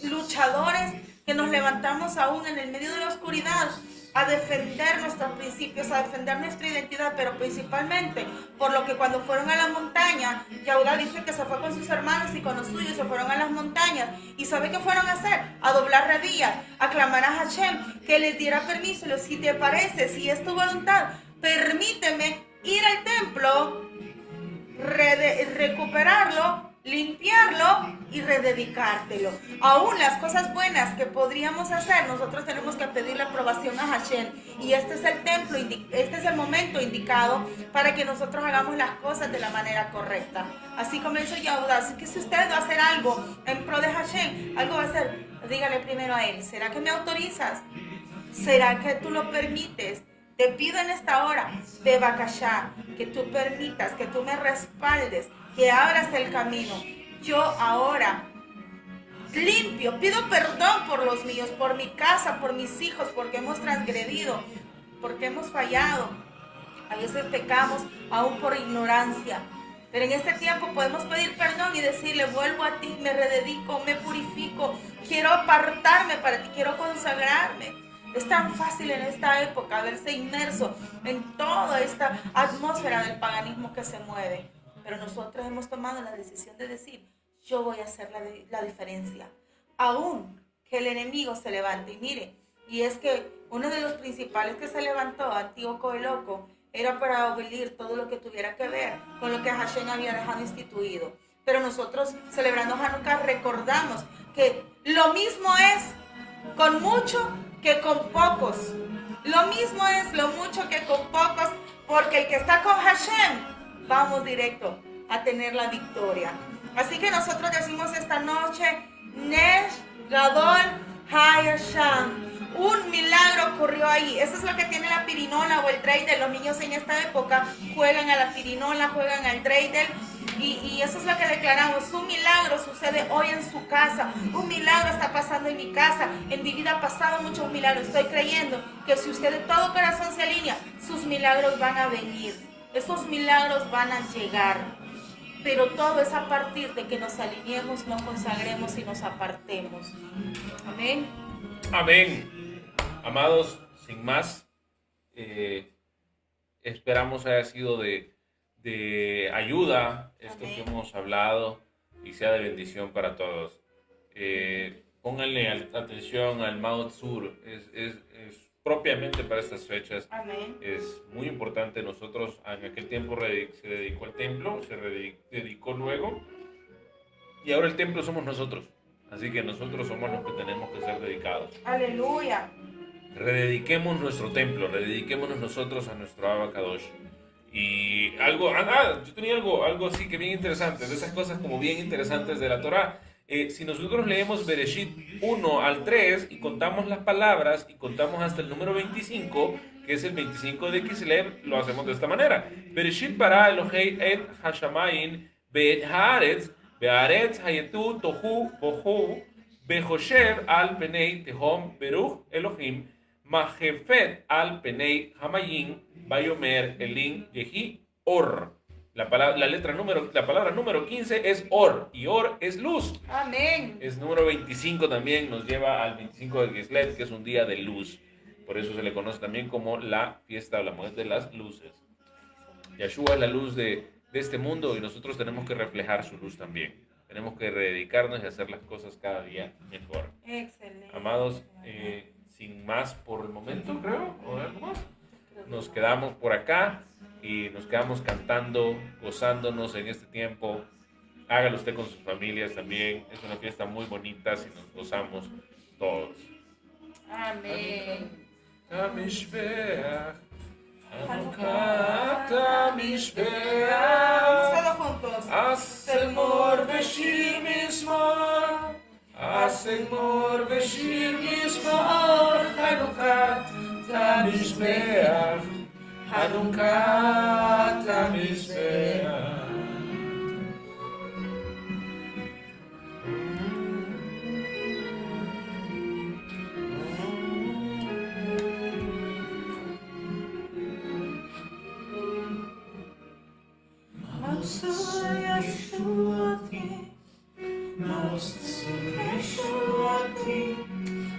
Speaker 2: luchadores que nos levantamos aún en el medio de la oscuridad a defender nuestros principios, a defender nuestra identidad, pero principalmente por lo que cuando fueron a la montaña, Yahuda dice que se fue con sus hermanos y con los suyos, se fueron a las montañas. ¿Y sabe qué fueron a hacer? A doblar rodillas, a clamar a Hashem, que les diera permiso. Si te parece, si es tu voluntad, permíteme ir al templo, recuperarlo, limpiarlo y rededicártelo. Aún las cosas buenas que podríamos hacer, nosotros tenemos que pedir la aprobación a Hashem. Y este es el templo, este es el momento indicado para que nosotros hagamos las cosas de la manera correcta. Así como hizo Yahuda. Así que si usted va a hacer algo en pro de Hashem, algo va a hacer, dígale primero a él, ¿será que me autorizas? ¿Será que tú lo permites? Te pido en esta hora de Bakashá que tú permitas, que tú me respaldes, que abras el camino. Yo ahora limpio. Pido perdón por los míos, por mi casa, por mis hijos, porque hemos transgredido, porque hemos fallado. A veces pecamos aún por ignorancia. Pero en este tiempo podemos pedir perdón y decirle, vuelvo a ti, me rededico, me purifico, quiero apartarme para ti, quiero consagrarme. Es tan fácil en esta época verse inmerso en toda esta atmósfera del paganismo que se mueve. Pero nosotros hemos tomado la decisión de decir, yo voy a hacer la, la diferencia. Aún que el enemigo se levante. Y mire, y es que uno de los principales que se levantó, Antíoco el Loco, era para abolir todo lo que tuviera que ver con lo que Hashem había dejado instituido. Pero nosotros, celebrando Hanukkah, recordamos que lo mismo es con mucho que con pocos. Lo mismo es lo mucho que con pocos, porque el que está con Hashem, vamos directo a tener la victoria. Así que nosotros decimos esta noche, Nesh Gadol Hayasham. Un milagro ocurrió ahí. Eso es lo que tiene la pirinola o el dreidel. Los niños en esta época juegan a la pirinola, juegan al dreidel. Y, y, eso es lo que declaramos. Un milagro sucede hoy en su casa. Un milagro está pasando en mi casa. En mi vida ha pasado muchos milagros. Estoy creyendo que si usted de todo corazón se alinea, sus milagros van a venir. Esos milagros van a llegar. Pero todo es a partir de que nos alineemos, nos consagremos y nos apartemos. Amén.
Speaker 1: Amén. Amados, sin más, eh, esperamos haya sido de, de ayuda esto
Speaker 2: Amén.
Speaker 1: que hemos hablado y sea de bendición para todos. Eh, pónganle atención al Mount Sur, es, es- es propiamente para estas fechas.
Speaker 2: Amén.
Speaker 1: Es muy importante. Nosotros en aquel tiempo se dedicó al templo, se dedicó luego y ahora el templo somos nosotros. Así que nosotros somos los que tenemos que ser dedicados.
Speaker 2: Aleluya.
Speaker 1: Redediquemos nuestro templo, redediquémonos nosotros a nuestro Abacadosh. Y algo, ah, ah, yo tenía algo, algo así que bien interesante, de esas cosas como bien interesantes de la Torah. Eh, si nosotros leemos Bereshit 1 al 3 y contamos las palabras y contamos hasta el número 25, que es el 25 de Kislev, lo hacemos de esta manera. Bereshit bara Elohei et Hashamayin be'et haaretz be'aretz hayetu tohu bohu behoshev al penei tehom beruch Elohim Majefet al Penei Hamayin Bayomer Elin Yehi Or. La, palabra, la, letra número, la palabra número 15 es Or y Or es luz.
Speaker 2: Amén.
Speaker 1: Es número 25 también, nos lleva al 25 de Kislev, que es un día de luz. Por eso se le conoce también como la fiesta muerte de las luces. Yahshua es la luz de, de este mundo y nosotros tenemos que reflejar su luz también. Tenemos que dedicarnos y hacer las cosas cada día mejor.
Speaker 2: Excelente.
Speaker 1: Amados, eh, sin más por el momento, creo, o algo más, nos quedamos por acá y nos quedamos cantando, gozándonos en este tiempo. Hágalo usted con sus familias también. Es una fiesta muy bonita si nos gozamos todos.
Speaker 2: Amén. Todos
Speaker 1: tamishbeach.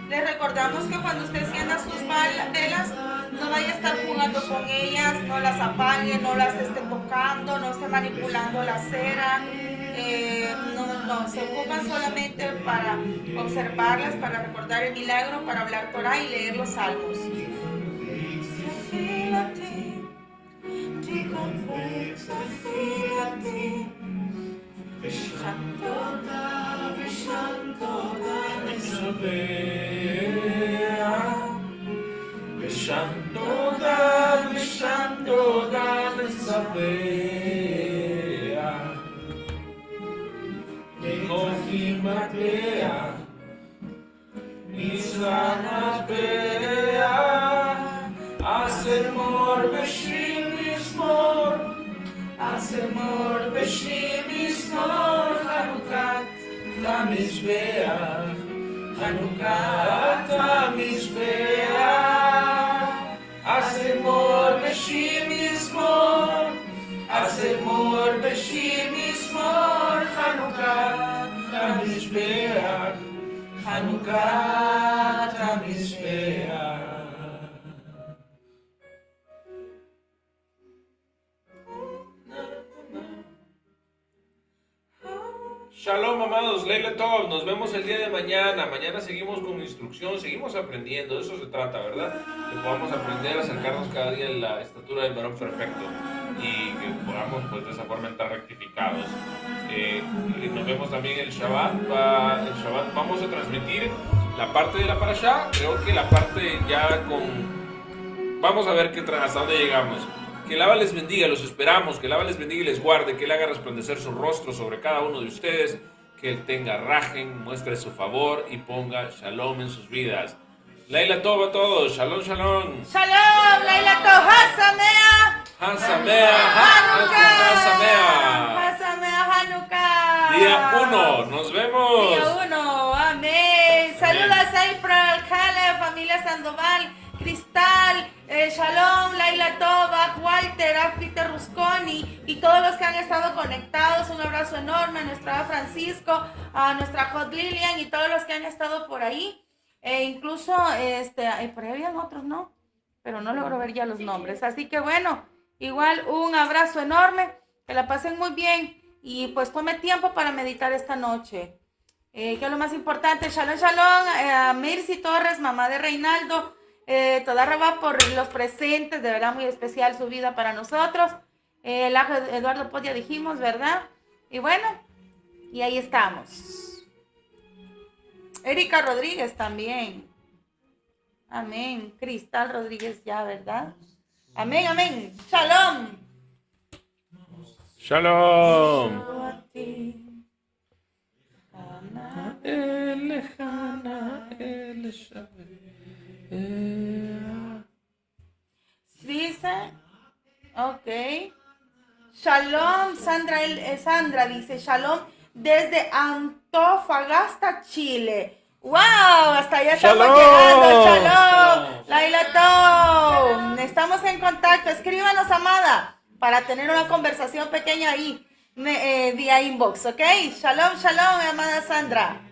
Speaker 2: Les recordamos que cuando usted encienda sus velas, no vaya a estar jugando con ellas, no las apague, no las esté tocando, no esté manipulando la cera. eh, no, no, se ocupan solamente para observarlas, para recordar el milagro, para hablar Torah y leer los salmos.
Speaker 1: Santoda, Santoda, Sabea. Emoji Matea, Misana Bea. Hacer mor beshim mor, hacer mor beshim mor, Hanukat, la misbea, Hanukat, la. از مور بشی میزمار از مور بشی میزمار خانوکا خانوش بیار خانوکا amados, Leila Tov, nos vemos el día de mañana. Mañana seguimos con instrucción, seguimos aprendiendo, de eso se trata, ¿verdad? Que podamos aprender a acercarnos cada día a la estatura del varón perfecto y que podamos, pues, de esa forma estar rectificados. Eh, nos vemos también el Shabbat. el Shabbat vamos a transmitir la parte de la parasha. Creo que la parte ya con. Vamos a ver qué hasta dónde llegamos. Que el les bendiga, los esperamos. Que el les bendiga y les guarde. Que Él haga resplandecer su rostro sobre cada uno de ustedes. Que Él tenga rajen, muestre su favor y ponga shalom en sus vidas. Laila Tov a todos. Shalom, shalom.
Speaker 2: Shalom, Laila Tov. Hasamea.
Speaker 1: Hasamea.
Speaker 2: Hasamea. Hasamea Hanukkah.
Speaker 1: Día 1. Nos vemos.
Speaker 2: Día 1. Amén. Saludos a April, Caleb, familia Sandoval. Cristal, eh, Shalom, Laila Toba, Walter, Peter Rusconi y todos los que han estado conectados. Un abrazo enorme a nuestra Francisco, a nuestra Hot Lilian y todos los que han estado por ahí. E incluso, este, por ahí habían otros, ¿no? Pero no logro ver ya los nombres. Así que bueno, igual un abrazo enorme, que la pasen muy bien y pues tome tiempo para meditar esta noche. Eh, que es lo más importante, shalom, shalom, eh, a Mirsi Torres, mamá de Reinaldo, eh, toda por los presentes, de verdad muy especial su vida para nosotros. Eh, el Eduardo Podia dijimos, ¿verdad? Y bueno, y ahí estamos. Erika Rodríguez también. Amén. Cristal Rodríguez ya, ¿verdad? Amén, amén. Shalom.
Speaker 1: Shalom.
Speaker 2: Dice, ok. Shalom, Sandra, eh, Sandra dice, Shalom desde Antofagasta, Chile. ¡Wow! Hasta allá estamos llegando. Shalom. Laila Estamos en contacto. Escríbanos, amada, para tener una conversación pequeña ahí eh, vía inbox, ¿ok? Shalom, shalom, amada Sandra.